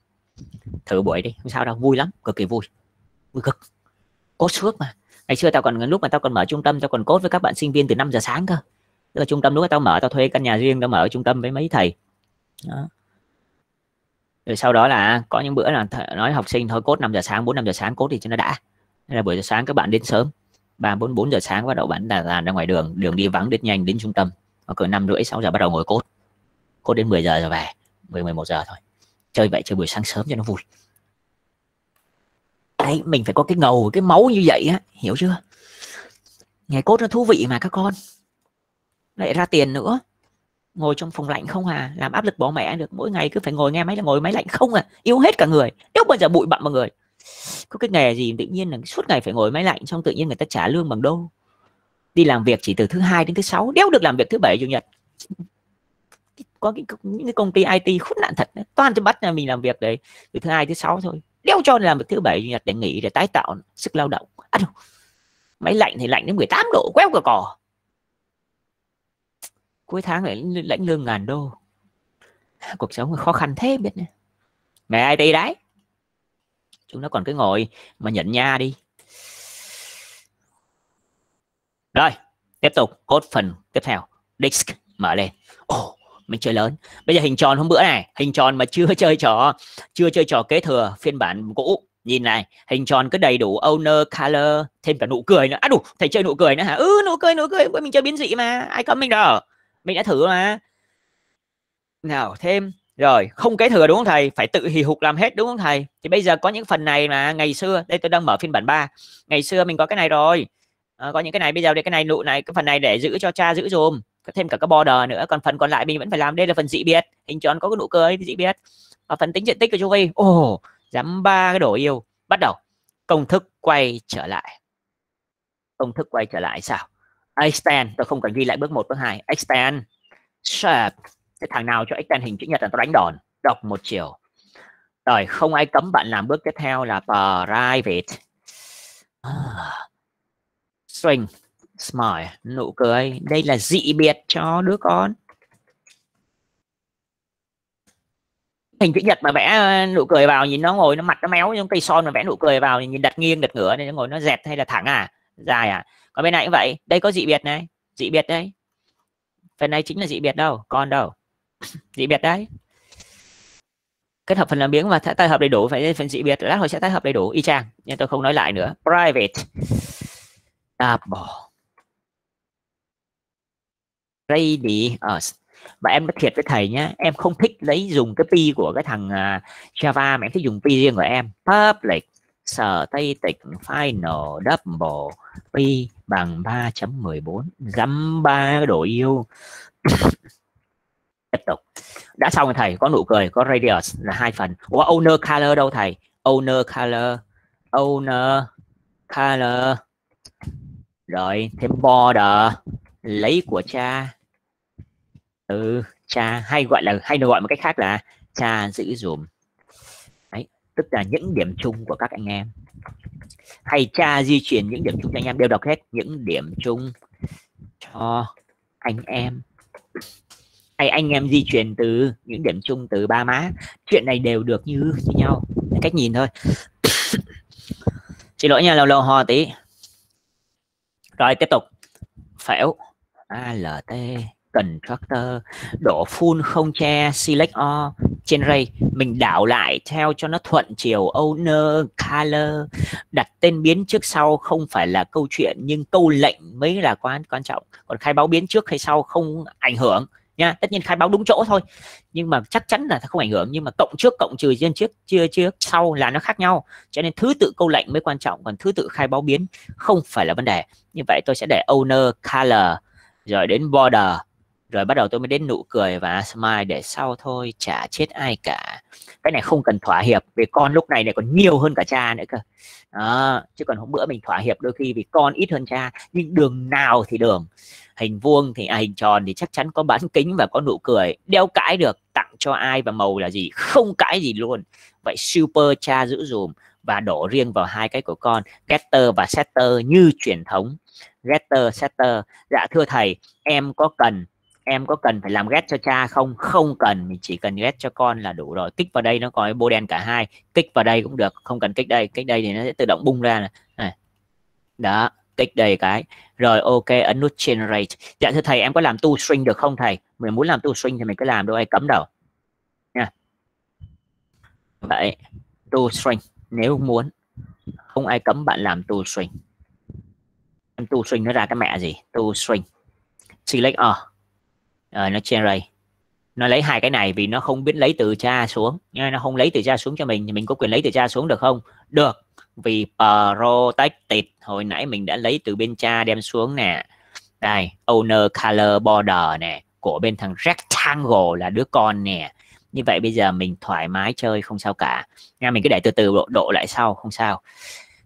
thử buổi đi, không sao đâu, vui lắm, cực kỳ vui. Vui cực. Cốt suốt mà. Ngày xưa tao còn, lúc mà tao còn mở trung tâm, tao còn cốt với các bạn sinh viên từ 5 giờ sáng cơ. Tức là trung tâm lúc đó tao mở, tao thuê căn nhà riêng, tao mở ở trung tâm với mấy thầy. Đó. rồi sau đó là có những bữa là th- nói học sinh thôi, cốt 5 giờ sáng 4 5 giờ sáng, cốt thì cho nó đã. Nên là buổi giờ sáng các bạn đến sớm. Ba, bốn bốn giờ sáng bắt đầu bạn là là ra ngoài đường đường đi vắng đến nhanh đến trung tâm. Và cỡ năm rưỡi, sáu giờ bắt đầu ngồi cốt. Cốt đến 10 giờ rồi về 10 11 giờ thôi chơi vậy chơi buổi sáng sớm cho nó vui. Đấy, mình phải có cái ngầu, cái máu như vậy á, hiểu chưa? Ngày cốt nó thú vị mà các con. Lại ra tiền nữa. Ngồi trong phòng lạnh không à làm áp lực bỏ mẹ được. Mỗi ngày cứ phải ngồi nghe máy là ngồi máy lạnh không à yêu hết cả người. Đâu bao giờ bụi bặm mọi người. Có cái nghề gì tự nhiên là suốt ngày phải ngồi máy lạnh, xong tự nhiên người ta trả lương bằng đô. Đi làm việc chỉ từ thứ hai đến thứ sáu, đéo được làm việc thứ bảy, chủ nhật có cái những cái công ty IT khốn nạn thật toàn cho bắt nhà mình làm việc đấy từ thứ hai thứ sáu thôi. Đeo cho làm việc thứ bảy chủ nhật để nghỉ để tái tạo sức lao động. À, đâu. máy lạnh thì lạnh đến 18 độ quéo cả cỏ cuối tháng lại lãnh lương ngàn đô. À, cuộc sống khó khăn thế biết nè. Nghề IT đấy. Chúng nó còn cứ ngồi mà nhận nha đi. Rồi tiếp tục cốt phần tiếp theo. Disk mở lên. Ồ oh, mình chơi lớn. Bây giờ hình tròn hôm bữa này hình tròn mà chưa chơi trò chưa chơi trò kế thừa phiên bản cũ. Nhìn này hình tròn cứ đầy đủ owner color thêm cả nụ cười nữa. À đủ thầy chơi nụ cười nữa hả? Ừ nụ cười nụ cười mình chơi biến dị mà ai cấm mình đâu. Mình đã thử mà. Nào thêm. Rồi không kế thừa đúng không thầy? Phải tự hì hục làm hết đúng không thầy? Thì bây giờ có những phần này mà ngày xưa đây tôi đang mở phiên bản 3 ngày xưa mình có cái này rồi. À, có những cái này bây giờ đây cái này nụ này cái phần này để giữ cho cha giữ dùm thêm cả cái border nữa còn phần còn lại mình vẫn phải làm. Đây là phần dị biệt. Hình tròn có cái nụ cười dị biệt. Và phần tính diện tích của chu vi. Ồ oh, dám ba cái đồ yêu. Bắt đầu. Công thức quay trở lại. Công thức quay trở lại sao? Extend tôi không cần ghi lại bước 1 bước 2 extend shape cái thằng nào cho extend hình chữ nhật là tôi đánh đòn. Đọc một chiều. Rồi không ai cấm bạn làm bước tiếp theo là private. À. String smile à? nụ cười. Đây là dị biệt cho đứa con. Hình chữ nhật mà vẽ ờ, nụ cười vào nhìn nó ngồi nó mặt nó méo, giống cây son mà vẽ nụ cười vào nhìn đặt nghiêng, đặt ngửa, nên nó ngồi nó dẹt hay là thẳng à? Dài à? Còn bên này cũng vậy. Đây có dị biệt này. Dị biệt đây phần này chính là dị biệt đâu? Con đâu? Dị biệt đấy. Kết hợp phần làm biếng và tái hợp đầy đủ. Phải phần dị biệt, lát hồi sẽ tái hợp đầy đủ. Y chang. Nhưng tôi không nói lại nữa. Private. Double bỏ us ờ, và em nói thiệt với thầy nhé em không thích lấy dùng cái pi của cái thằng uh, Java mà em thích dùng pi riêng của em. Public static final double pi bằng 3.14 dăm ba đồ yêu. Tiếp tục. Đã xong rồi thầy có nụ cười có radius là hai phần. Ủa owner color đâu thầy? Owner color owner color. Rồi thêm border lấy của cha ừ cha, hay gọi là, hay được gọi một cách khác là cha giữ dùm. Đấy, tức là những điểm chung của các anh em. Hay cha di chuyển những điểm chung cho anh em, đều đọc hết những điểm chung cho anh em. Hay anh em di chuyển từ những điểm chung từ ba má. Chuyện này đều được như như nhau. Cách nhìn thôi. Xin lỗi nha, lâu lâu ho tí. Rồi, tiếp tục. Phễu alt constructor đổ full không che, select all. Trên ray mình đảo lại theo cho nó thuận chiều. Owner, color. Đặt tên biến trước sau, không phải là câu chuyện, nhưng câu lệnh mới là quan quan trọng. Còn khai báo biến trước hay sau không ảnh hưởng nha tất nhiên khai báo đúng chỗ thôi. Nhưng mà chắc chắn là không ảnh hưởng, nhưng mà cộng trước, cộng trừ trên trước, chưa trước sau là nó khác nhau. Cho nên thứ tự câu lệnh mới quan trọng, còn thứ tự khai báo biến không phải là vấn đề. Như vậy tôi sẽ để owner, color, rồi đến border rồi bắt đầu tôi mới đến nụ cười và smile để sau thôi chả chết ai cả. Cái này không cần thỏa hiệp vì con lúc này này còn nhiều hơn cả cha nữa cơ. Đó. chứ còn hôm bữa mình thỏa hiệp đôi khi vì con ít hơn cha nhưng đường nào thì đường. Hình vuông thì à, hình tròn thì chắc chắn có bán kính và có nụ cười. Đeo cãi được tặng cho ai và màu là gì không cãi gì luôn. Vậy super cha giữ dùm và đổ riêng vào hai cái của con getter và setter như truyền thống. Getter setter dạ thưa thầy em có cần em có cần phải làm get cho cha không? Không cần, mình chỉ cần get cho con là đủ rồi. Kích vào đây nó có bô đen cả hai. Kích vào đây cũng được, không cần kích đây. Kích đây thì nó sẽ tự động bung ra này. Đó, kích đầy cái. Rồi, ok, ấn nút generate. Dạ thưa thầy, em có làm tu string được không thầy? Mình muốn làm tu string thì mình cứ làm đâu ai cấm đâu. Nha. Vậy tu string, nếu muốn. Không ai cấm bạn làm tu string. Em tu string nó ra cái mẹ gì? Tu string. Select all uh, nó generate nó lấy hai cái này vì nó không biết lấy từ cha xuống. Nha nó không lấy từ cha xuống cho mình thì mình có quyền lấy từ cha xuống được không? Được vì protected. Hồi nãy mình đã lấy từ bên cha đem xuống nè. Đây owner color border nè của bên thằng rectangle là đứa con nè. Như vậy bây giờ mình thoải mái chơi không sao cả. Nha mình cứ để từ từ độ, độ lại sau không sao.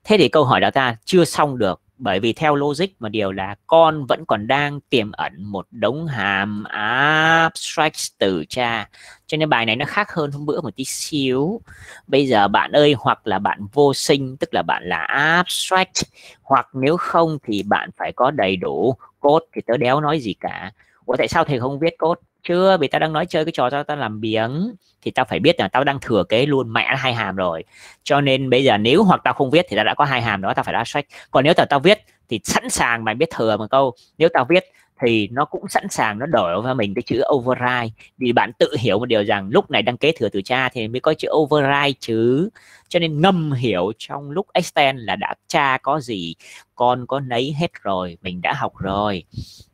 Thế thì câu hỏi đó ta chưa xong được bởi vì theo logic mà điều là con vẫn còn đang tiềm ẩn một đống hàm abstract từ cha. Cho nên bài này nó khác hơn hôm bữa một tí xíu. Bây giờ bạn ơi, hoặc là bạn vô sinh, tức là bạn là abstract, hoặc nếu không thì bạn phải có đầy đủ code thì tớ đéo nói gì cả. Ủa, tại sao thầy không viết code? Chưa, vì tao đang nói chơi cái trò tao tao làm biếng. Thì tao phải biết là tao đang thừa kế luôn mẹ hai hàm rồi. Cho nên bây giờ nếu hoặc tao không viết thì tao đã có hai hàm đó, tao phải đã sách. Còn nếu tao tao viết thì sẵn sàng mày biết thừa một câu. Nếu tao viết thì nó cũng sẵn sàng, nó đổi vào mình cái chữ override. Vì bạn tự hiểu một điều rằng lúc này đang kế thừa từ cha thì mới có chữ override chứ cho nên ngâm hiểu trong lúc extend là đã cha có gì, con có nấy hết rồi, mình đã học rồi.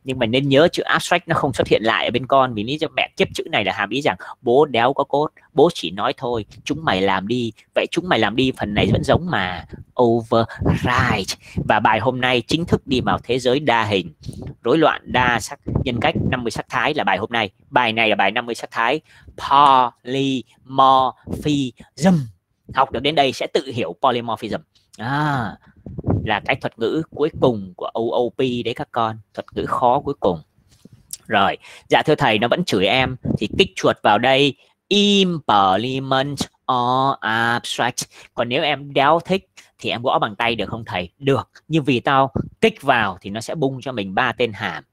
Nhưng mà nên nhớ chữ abstract nó không xuất hiện lại ở bên con. Vì lý do mẹ kiếp chữ này là hàm ý rằng bố đéo có cốt, bố chỉ nói thôi, chúng mày làm đi. Vậy chúng mày làm đi, phần này vẫn giống mà. Override. Và bài hôm nay chính thức đi vào thế giới đa hình. Rối loạn đa sắc nhân cách 50 sắc thái là bài hôm nay. Bài này là bài 50 sắc thái. Polymorphism học được đến đây sẽ tự hiểu polymorphism. À, là cái thuật ngữ cuối cùng của OOP đấy các con. Thuật ngữ khó cuối cùng. Rồi dạ thưa thầy nó vẫn chửi em. Thì kích chuột vào đây implement or abstract. Còn nếu em đéo thích thì em gõ bằng tay được không thầy? Được. Nhưng vì tao kích vào thì nó sẽ bung cho mình ba tên hàm.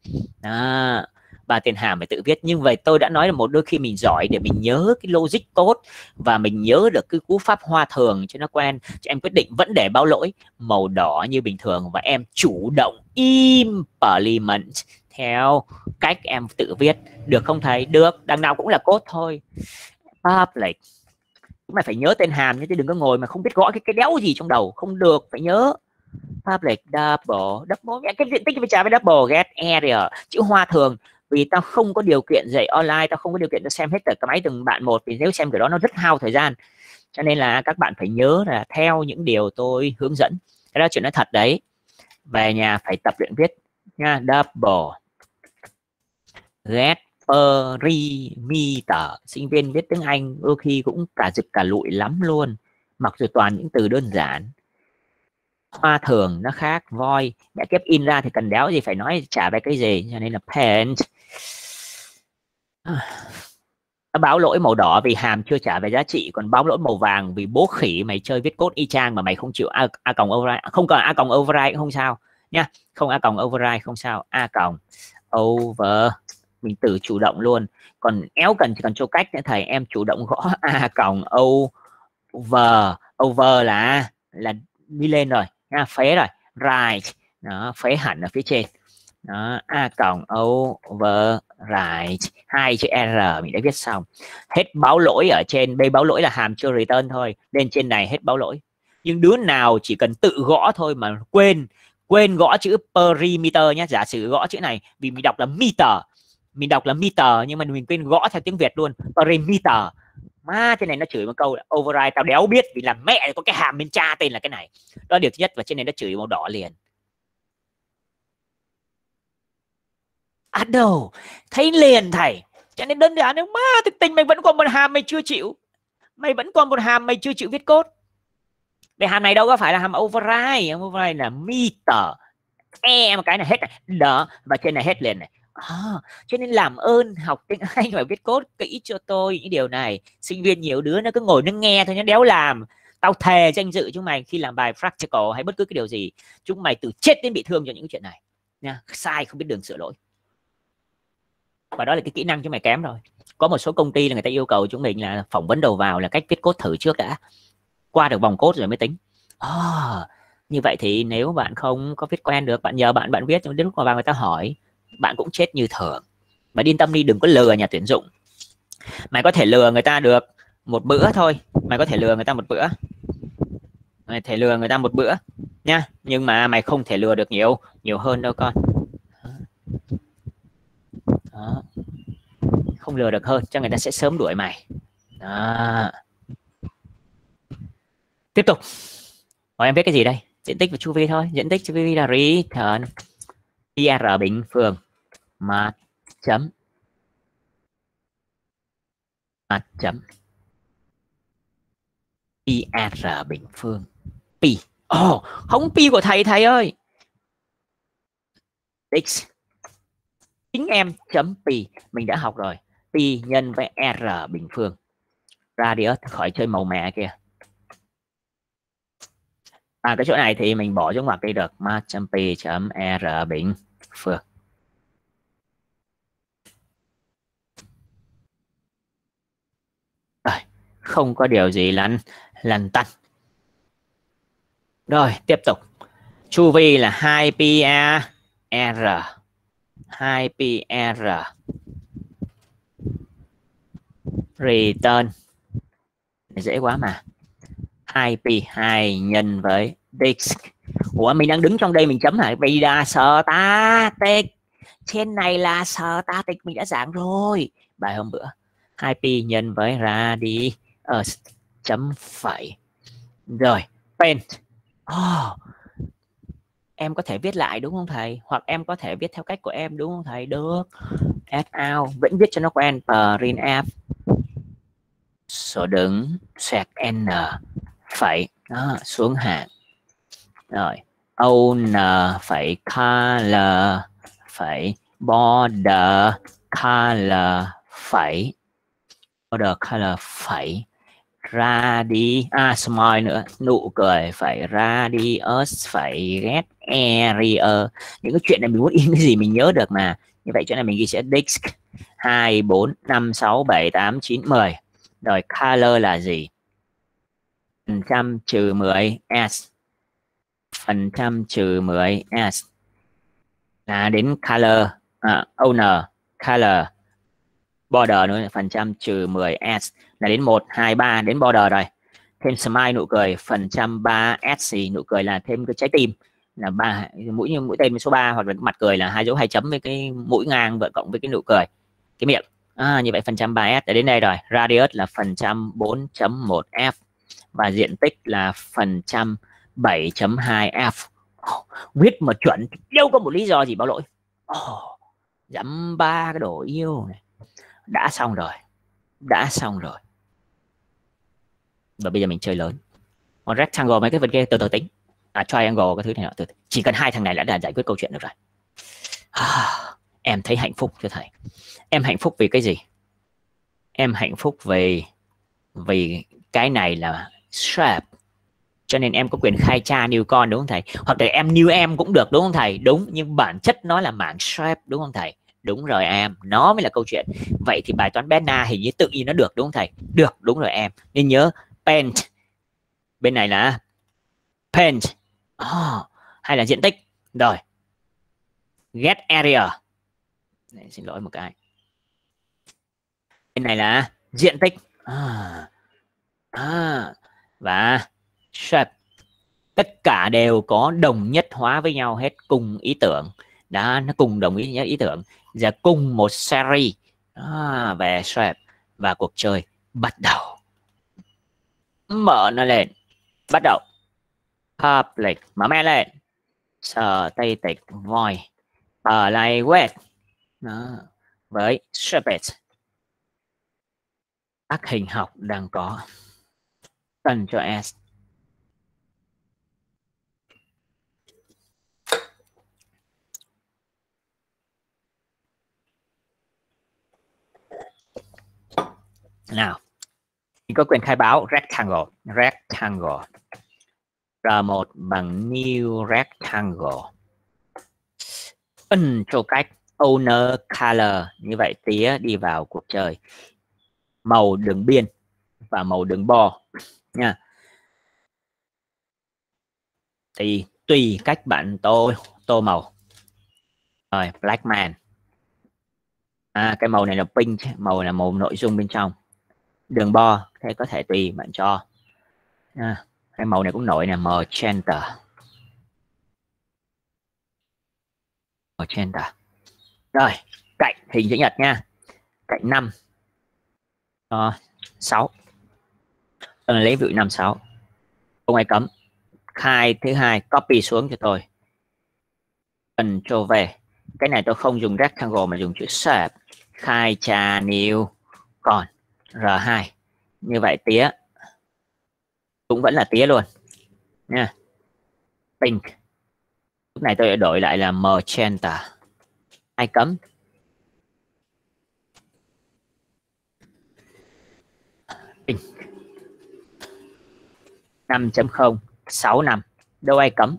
À, và tiền hàm phải tự viết. Nhưng vậy tôi đã nói là một đôi khi mình giỏi để mình nhớ cái logic tốt và mình nhớ được cái cú pháp hoa thường cho nó quen cho em quyết định vẫn để báo lỗi. Màu đỏ như bình thường và em chủ động implement theo cách em tự viết. Được không thầy? Được. Đằng nào cũng là cốt thôi. Public chúng mày phải nhớ tên hàm chứ đừng có ngồi mà không biết gõ cái cái đéo gì trong đầu. Không được, phải nhớ. Public double double. Cái diện tích phải trả với double, get area. Chữ hoa thường vì tao không có điều kiện dạy online, tao không có điều kiện tao xem hết cả cái máy từng bạn một, vì nếu xem kiểu đó nó rất hao thời gian. Cho nên là các bạn phải nhớ là theo những điều tôi hướng dẫn. Cái đó chuyện nói thật đấy. Về nhà phải tập luyện viết nha. Double. Get perimeter sinh viên viết tiếng Anh đôi khi cũng cả giật cả lụi lắm luôn. Mặc dù toàn những từ đơn giản. Hoa thường nó khác. Voi. Mẹ kép in ra thì cần đéo gì phải nói, trả về cái gì. Cho nên là paint nó báo lỗi màu đỏ vì hàm chưa trả về giá trị còn báo lỗi màu vàng vì bố khỉ mày chơi viết code y chang mà mày không chịu a, a còng override. À, không cần a còng override cũng không sao. Nha không a còng override không sao. A còng over. Mình tự chủ động luôn. Còn éo cần chỉ cần cho cách nữa thầy. Em chủ động gõ a còng over. Over là là đi lên rồi. Nha phế rồi. Right. Nó phế hẳn ở phía trên đó, a cộng over right. Hai chữ r, mình đã viết xong. Hết báo lỗi ở trên b báo lỗi là hàm chưa return thôi. Lên trên này hết báo lỗi. Nhưng đứa nào chỉ cần tự gõ thôi mà quên quên gõ chữ perimeter nhé giả sử gõ chữ này, vì mình đọc là meter. Mình đọc là meter, nhưng mà mình quên gõ theo tiếng việt luôn, perimeter. Má, trên này nó chửi một câu là override, tao đéo biết vì là mẹ có cái hàm bên cha tên là cái này. Đó là điều thứ nhất, và trên này nó chửi màu đỏ liền. À đầu thấy liền thầy. Cho nên đơn giản nếu má thực tình mày vẫn còn một hàm mày chưa chịu. Mày vẫn còn một hàm mày chưa chịu viết cốt Về hàm này đâu có phải là hàm override override là meter. E một cái này hết này. Đó và trên này hết liền này. À, cho nên làm ơn học tiếng Anh phải viết cốt kỹ cho tôi những điều này. Sinh viên nhiều đứa nó cứ ngồi nó nghe thôi nó đéo làm. Tao thề danh dự chúng mày khi làm bài practical hay bất cứ cái điều gì chúng mày từ chết đến bị thương cho những chuyện này. Nha sai không biết đường sửa lỗi và đó là cái kỹ năng chúng mày kém rồi có một số công ty là người ta yêu cầu chúng mình là phỏng vấn đầu vào là cách viết cốt thử trước đã. Qua được vòng cốt rồi mới tính. À, như vậy thì nếu bạn không có viết quen được bạn nhờ bạn bạn viết đến lúc mà vào người ta hỏi bạn cũng chết như thường. Mà yên tâm đi đừng có lừa nhà tuyển dụng. Mày có thể lừa người ta được một bữa thôi. Mày có thể lừa người ta một bữa. Mày thể lừa người ta một bữa nha. Nhưng mà mày không thể lừa được nhiều nhiều hơn đâu con đó. không lừa được hơn cho người ta sẽ sớm đuổi mày. Đó. tiếp tục. Hỏi em biết cái gì đây? Diện tích và chu vi thôi. Diện tích chu vi là return ir bình phương mà chấm. Mà chấm. ir bình phương pi. Oh, không pi của thầy thầy ơi. X chính em chấm pi. Mình đã học rồi. Pi nhân với r bình phương. Radius khỏi chơi màu mẹ kia. À cái chỗ này thì mình bỏ xuống ngoặc đi được. Ma chấm pi chấm r bình phương. Rồi, không có điều gì lăn lăn tăn. Rồi, tiếp tục. Chu vi là 2 pi a r. 2 pi r. Return. Dễ quá mà. 2p 2 nhân với disk. Ủa mình đang đứng trong đây mình chấm lại vì là static trên này là static mình đã giảng rồi. Bài hôm bữa. 2p nhân với radius. Chấm phẩy. Rồi paint. Oh, em có thể viết lại đúng không thầy? Hoặc em có thể viết theo cách của em đúng không thầy? Được. Add out. Vẫn viết cho nó quen. Print f số đứng sạc n. Phẩy. Đó, xuống hạng. Rồi. Own. Phẩy. Color. Phẩy. Border. Color. Phẩy. Border color ra đi. À smile nữa. Nụ cười phải radius phải get area những cái chuyện này mình muốn in cái gì mình nhớ được mà. Như vậy chỗ này mình ghi sẽ disk hai bốn năm sáu bảy tám chín mười. Rồi color là gì? Phần trăm trừ 10 s. Phần trăm trừ 10 s. Là đến color. À, owner color. Border nữa phần trăm trừ 10 s là đến 1 2 3 đến border rồi. Thêm smile nụ cười phần trăm 3 s nụ cười là thêm cái trái tim. Là ba mũi như mũi tên số 3 hoặc là mặt cười là hai dấu hai chấm với cái mũi ngang và cộng với cái nụ cười cái miệng. À, như vậy phần trăm 3s đã đến đây rồi. Radius là phần trăm 4.1 f và diện tích là phần trăm 7.2 f. Oh, viết mà chuẩn đâu có một lý do gì báo lỗi. Oh, dám ba cái đồ yêu này. Đã xong rồi. Đã xong rồi và bây giờ mình chơi lớn. Còn rectangle mấy cái vật kia từ từ tính. À, triangle cái thứ này từ từ. chỉ cần hai thằng này đã là giải quyết câu chuyện được rồi. À, em thấy hạnh phúc thưa thầy? Em hạnh phúc vì cái gì? Em hạnh phúc vì vì cái này là sharp cho nên em có quyền khai cha new con đúng không thầy? Hoặc là em new em cũng được đúng không thầy? Đúng nhưng bản chất nó là mảng sharp đúng không thầy? Đúng rồi em nó mới là câu chuyện. Vậy thì bài toán Benna hình như tự nhiên nó được đúng không thầy? Được đúng rồi em. Nên nhớ paint bên này là paint oh, ờ, hay là diện tích? Rồi. Get area. Đấy, xin lỗi một cái. Bên này là diện tích. À, à, và shape. Tất cả đều có đồng nhất hóa với nhau hết cùng ý tưởng. Đã nó cùng đồng ý ý tưởng. Giờ cùng một series. À, về shape và cuộc chơi bắt đầu mở nó lên. Bắt đầu. Public. Mở mẹ lên. Sở tay tịch void ở lại web đó. với shape các hình học đang có. Cần cho s. Nào mình có quyền khai báo rectangle rectangle. R1 bằng new rectangle. Ân cho cách owner color. Như vậy tía đi vào cuộc chơi. Màu đường biên và màu đường bo nha. Thì tùy cách bạn tô tô màu. Rồi black man. À, cái màu này là pink màu là màu nội dung bên trong đường bo thế có thể tùy bạn cho. À, cái màu này cũng nổi nè magenta. Magenta. Rồi cạnh hình chữ nhật nha. Cạnh 5 à, 6 tôi lấy vị năm sáu. Không ai cấm. Khai thứ hai copy xuống cho tôi. Cần cho về cái này tôi không dùng rectangle mà dùng chữ shape khai trà new còn R2 như vậy tía cũng vẫn là tía luôn, nha. Pink. Lúc này tôi đổi lại là magenta. Ai cấm. Pink. 5.0 6 năm. Đâu ai cấm?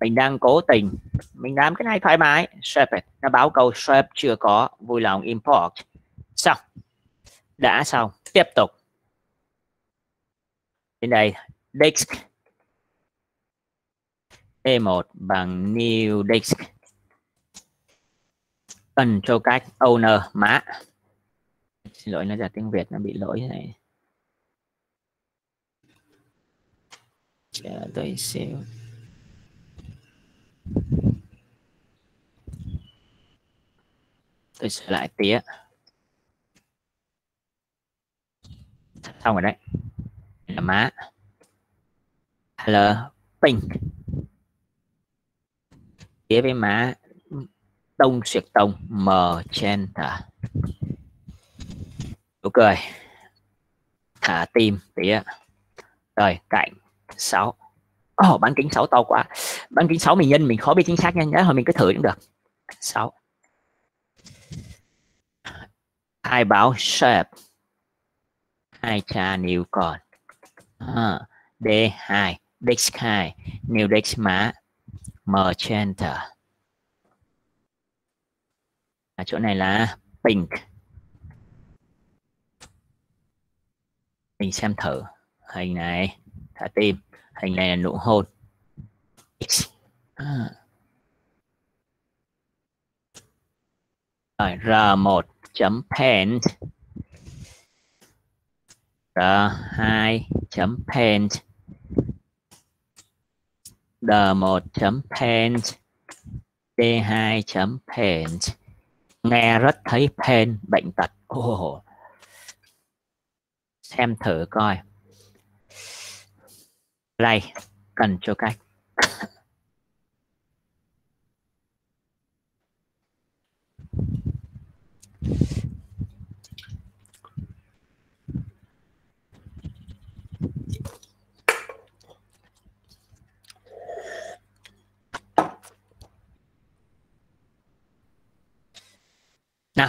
Mình đang cố tình. Mình làm cái này thoải mái. Shape nó báo câu shape chưa có. Vui lòng import. Xong đã xong. Tiếp tục. Trên đây. Disk. E1 bằng new disk. Control cách owner mã. Xin lỗi, nó ra tiếng Việt, nó bị lỗi này. Chờ tôi xíu. Tôi sửa lại tía. Xong rồi đấy. Là má. Color pink. Tía với má tông xuyệt tông m chen thả nụ cười. Thả tim tía. Rồi cạnh 6 Ồ, oh, bán kính 6 to quá. Bán kính 6 mình nhân mình khó biết chính xác nha. Nhớ thôi mình cứ thử cũng được. 6 hai báo shape hai cha new còn à, D2 Dex 2 new Dex má magenta à, chỗ này là pink. Mình xem thử hình này thả tim hình này là nụ hôn. X. À. R1 chấm paint R2 chấm paint D1 chấm paint D2 chấm paint nghe rất thấy pain, bệnh tật. Oh. xem thử coi. Đây, cần cho cách. Nào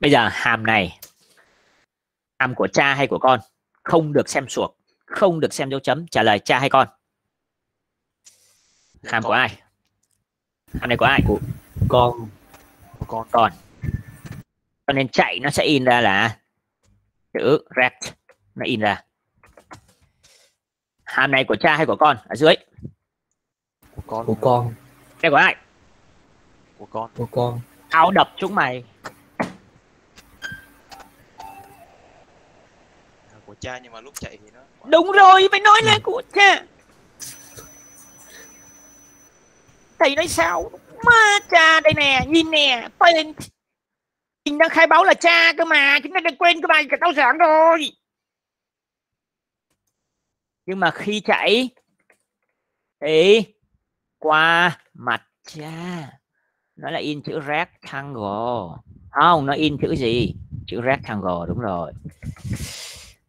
bây giờ hàm này. Hàm của cha hay của con? Không được xem suộc không được xem dấu chấm. Trả lời cha hay con? Hàm của ai? Hàm này của ai? Của con. Của con. Con. Cho nên chạy nó sẽ in ra là chữ rect nó in ra. Hàm này của cha hay của con? Ở dưới. Của con. Của con. Đây của ai? Của con. Của con. Áo đập chúng mày cha nhưng mà lúc chạy thì nó đúng rồi phải nói là của cha. Thầy nói sao? Ma cha đây nè nhìn nè tên mình đang khai báo là cha cơ mà chúng ta đừng quên cái bài cả tao giảng rồi. Nhưng mà khi chạy thì qua mặt cha nó là in chữ rectangle không nó in chữ gì? Chữ rectangle đúng rồi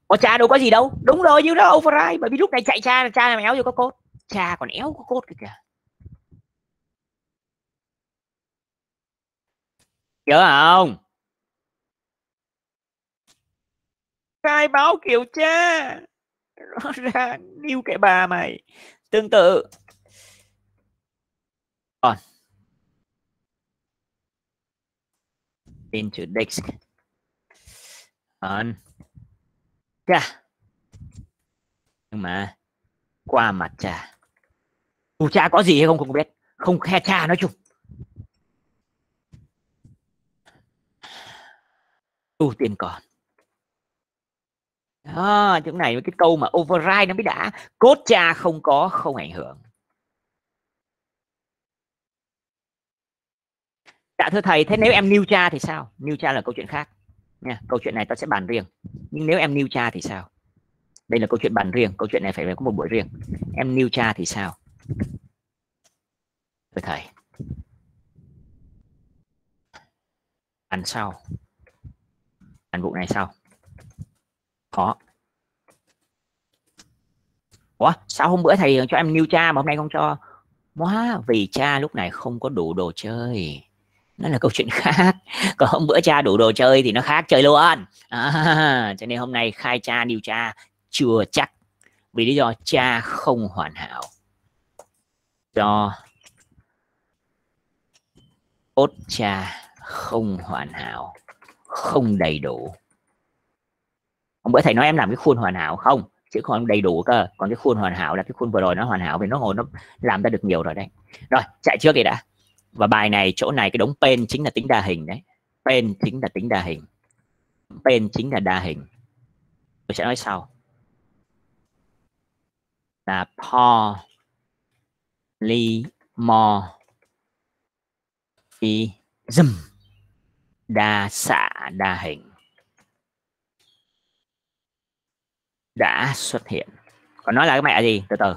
có cha đâu có gì đâu. Đúng rồi, như đó, override. Bởi vì lúc này chạy cha là cha làm éo vô có cốt cha còn éo có cốt kìa nhớ không? Khai báo kiểu cha. Rõ ràng, níu cái bà mày. Tương tự. Còn. Into desk on cha. Nhưng mà, qua mặt cha, dù cha có gì hay không không biết, không khe cha nói chung. Ưu tiên còn. Đó chỗ này cái câu mà override nó mới đã. Cốt cha không có, không ảnh hưởng. Dạ thưa thầy, thế nếu em new cha thì sao? New cha là câu chuyện khác nha câu chuyện này ta sẽ bàn riêng. Nhưng nếu em new cha thì sao? Đây là câu chuyện bàn riêng câu chuyện này phải có một buổi riêng. Em new cha thì sao? Thưa thầy. Bàn sau. Bàn vụ này sau. Khó. Ủa, sao hôm bữa thầy cho em new cha mà hôm nay không cho? Quá, vì cha lúc này không có đủ đồ chơi nó là câu chuyện khác. Còn hôm bữa cha đủ đồ chơi thì nó khác chơi luôn. À, cho nên hôm nay khai cha điều tra chưa chắc. Vì lý do cha không hoàn hảo. Do cốt cha không hoàn hảo không đầy đủ. Hôm bữa thầy nói em làm cái khuôn hoàn hảo không? Chứ còn đầy đủ cơ. Còn cái khuôn hoàn hảo là cái khuôn vừa rồi nó hoàn hảo vì nó ngồi nó làm ra được nhiều rồi đấy. Rồi chạy trước đi đã và bài này, chỗ này cái đống pen chính là tính đa hình đấy. Pen chính là tính đa hình. Pen chính là đa hình. Tôi sẽ nói sau. Là polymorphism. Đa xạ, đa hình. Đã xuất hiện. Còn nói là cái mẹ gì? Từ từ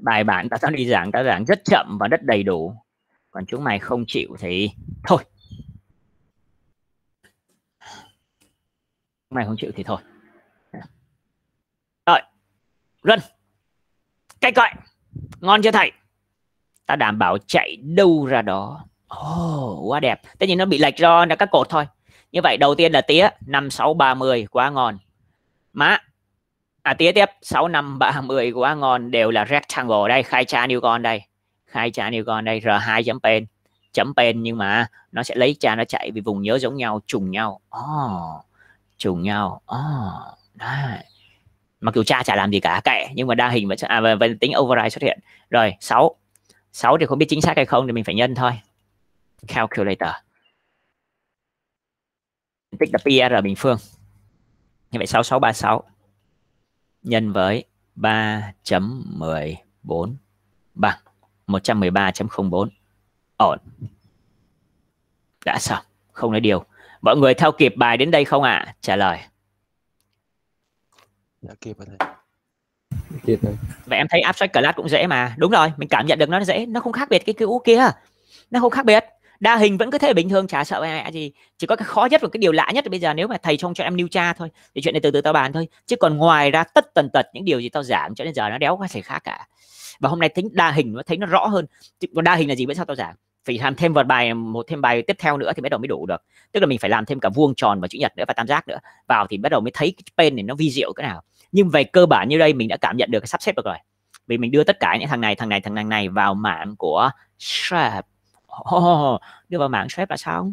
bài bản ta đi giảng ta giảng rất chậm và rất đầy đủ. Còn chúng mày không chịu thì thôi. Mày không chịu thì thôi. Rồi run cái cậy ngon chưa thầy? Ta đảm bảo chạy đâu ra đó. Oh, quá đẹp. Tất nhiên nó bị lệch do là các cột thôi. Như vậy đầu tiên là tía năm sáu ba mươi quá ngon. Má à tía tiếp. Sáu năm ba mươi quá ngon đều là rectangle đây. Khai tra new con đây. Khai cha new con đây. R 2 chấm pen. Chấm pen nhưng mà nó sẽ lấy cha nó chạy vì vùng nhớ giống nhau trùng nhau. Oh, trùng nhau. Oh, đấy. Mặc dù cha chả làm gì cả kệ. Nhưng mà đa hình vẫn à, và, và tính override xuất hiện. Rồi 6 6 thì không biết chính xác hay không thì mình phải nhân thôi. Calculator. Tích là PR bình phương. Như vậy 6636 nhân với 3.14 bằng 113.04 ổn. Đã xong. Không nói điều. Mọi người theo kịp bài đến đây không ạ? À? trả lời. Dạ kịp rồi thầy. Kịp rồi. Vậy em thấy abstract class cũng dễ mà. Đúng rồi mình cảm nhận được nó dễ. Nó không khác biệt cái kiểu kia. Nó không khác biệt đa hình vẫn cứ thế bình thường chả sợ mẹ gì. Chỉ có cái khó nhất và cái điều lạ nhất là bây giờ nếu mà thầy trông cho em new cha thôi thì chuyện này từ từ tao bàn thôi. Chứ còn ngoài ra tất tần tật những điều gì tao giảng cho đến giờ nó đéo có thể khác cả. Và hôm nay tính đa hình nó thấy nó rõ hơn. Còn đa hình là gì vẫn sao tao giảng. Phải làm thêm một bài một thêm bài tiếp theo nữa thì bắt đầu mới đủ được. Tức là mình phải làm thêm cả vuông tròn và chữ nhật nữa và tam giác nữa. Vào thì bắt đầu mới thấy cái pen này nó vi diệu cái nào. Nhưng về cơ bản như đây mình đã cảm nhận được sắp xếp được rồi. Vì mình đưa tất cả những thằng này thằng này thằng này, này vào mạng của Sharp oh, đưa vào mạng Stripe là sao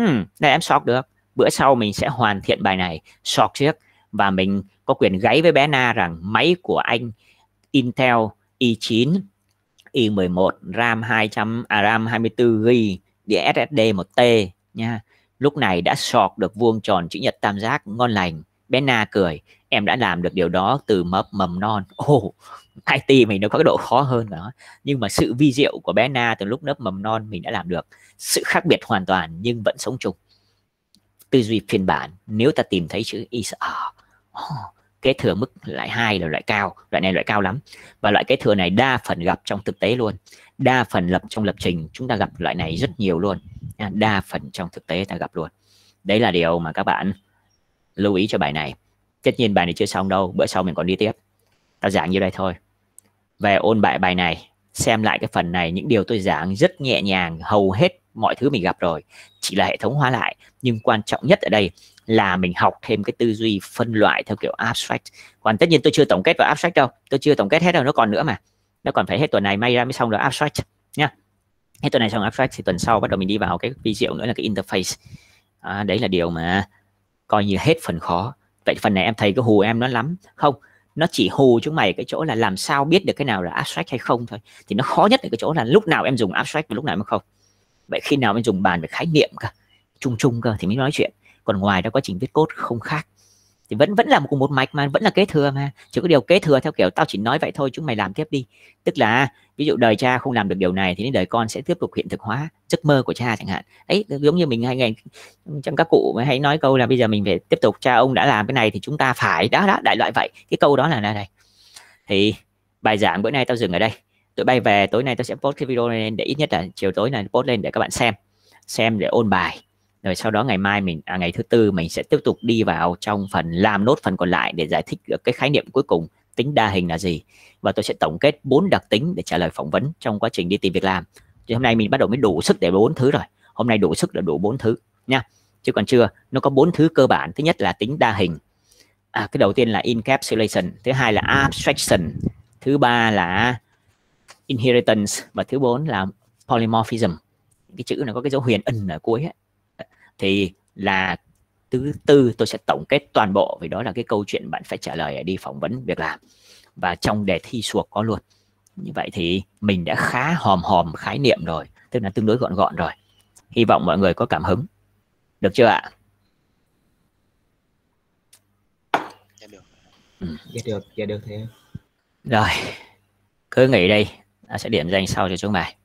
uhm, này em sort được. Bữa sau mình sẽ hoàn thiện bài này sort trước và mình có quyền gáy với bé Na rằng máy của anh Intel i9 i11 RAM 200 à RAM 24 GB đĩa SSD 1T nha. Lúc này đã sort được vuông tròn chữ nhật tam giác ngon lành. Bé Na cười em đã làm được điều đó từ mập mầm non. Ồ oh, IT mình nó có cái độ khó hơn đó nhưng mà sự vi diệu của bé Na từ lúc lớp mầm non mình đã làm được sự khác biệt hoàn toàn nhưng vẫn sống chung. Tư duy phiên bản nếu ta tìm thấy chữ is à, oh, kế thừa mức loại hai là loại cao loại này loại cao lắm. Và loại kế thừa này đa phần gặp trong thực tế luôn. Đa phần lập trong lập trình chúng ta gặp loại này rất nhiều luôn. À, đa phần trong thực tế ta gặp luôn. Đấy là điều mà các bạn lưu ý cho bài này tất nhiên bài này chưa xong đâu bữa sau mình còn đi tiếp. Tao giảng như đây thôi. Về ôn bài bài này xem lại cái phần này những điều tôi giảng rất nhẹ nhàng hầu hết mọi thứ mình gặp rồi chỉ là hệ thống hóa lại. Nhưng quan trọng nhất ở đây là mình học thêm cái tư duy phân loại theo kiểu abstract. Còn tất nhiên tôi chưa tổng kết vào abstract đâu tôi chưa tổng kết hết đâu nó còn nữa mà. Nó còn phải hết tuần này may ra mới xong được abstract nha hết tuần này xong abstract thì tuần sau bắt đầu mình đi vào cái vi diệu nữa là cái interface. À, đấy là điều mà coi như hết phần khó vậy phần này em thấy cái hù em nó lắm. Không, nó chỉ hù chúng mày cái chỗ là làm sao biết được cái nào là abstract hay không thôi. Thì nó khó nhất là cái chỗ là lúc nào em dùng abstract và lúc nào em không. Vậy khi nào em dùng bàn về khái niệm cả chung chung cơ thì mới nói chuyện. Còn ngoài ra quá trình viết code không khác thì vẫn vẫn là một cùng một mạch mà, vẫn là kế thừa mà. Chỉ có điều kế thừa theo kiểu tao chỉ nói vậy thôi, chúng mày làm tiếp đi. Tức là, ví dụ đời cha không làm được điều này thì đến đời con sẽ tiếp tục hiện thực hóa giấc mơ của cha chẳng hạn. Ấy, giống như mình hay ngày trong các cụ hay nói câu là bây giờ mình phải tiếp tục, cha ông đã làm cái này thì chúng ta phải đó đó đại loại vậy. Cái câu đó là đây này. Thì bài giảng bữa nay tao dừng ở đây. Tụi bay về, tối nay tao sẽ post cái video này lên, để ít nhất là chiều tối này post lên để các bạn xem. Xem để ôn bài rồi sau đó ngày mai mình à, ngày thứ tư mình sẽ tiếp tục đi vào trong phần làm nốt phần còn lại để giải thích được cái khái niệm cuối cùng tính đa hình là gì. Và tôi sẽ tổng kết bốn đặc tính để trả lời phỏng vấn trong quá trình đi tìm việc làm. Thì hôm nay mình bắt đầu mới đủ sức để bốn thứ rồi. Hôm nay đủ sức để đủ bốn thứ nha. Chứ còn chưa nó có bốn thứ cơ bản. Thứ nhất là tính đa hình. À, cái đầu tiên là encapsulation thứ hai là abstraction thứ ba là inheritance và thứ bốn là polymorphism. Cái chữ này có cái dấu huyền ân ở cuối ấy thì là thứ tư tôi sẽ tổng kết toàn bộ vì đó là cái câu chuyện bạn phải trả lời ở đi phỏng vấn việc làm. Và trong đề thi suộc có luôn. Như vậy thì mình đã khá hòm hòm khái niệm rồi tức là tương đối gọn gọn rồi. Hy vọng mọi người có cảm hứng. Được chưa ạ? Dạ được. dạ được dạ được ơi rồi cứ nghỉ đây. Ta sẽ điểm danh sau cho chúng mày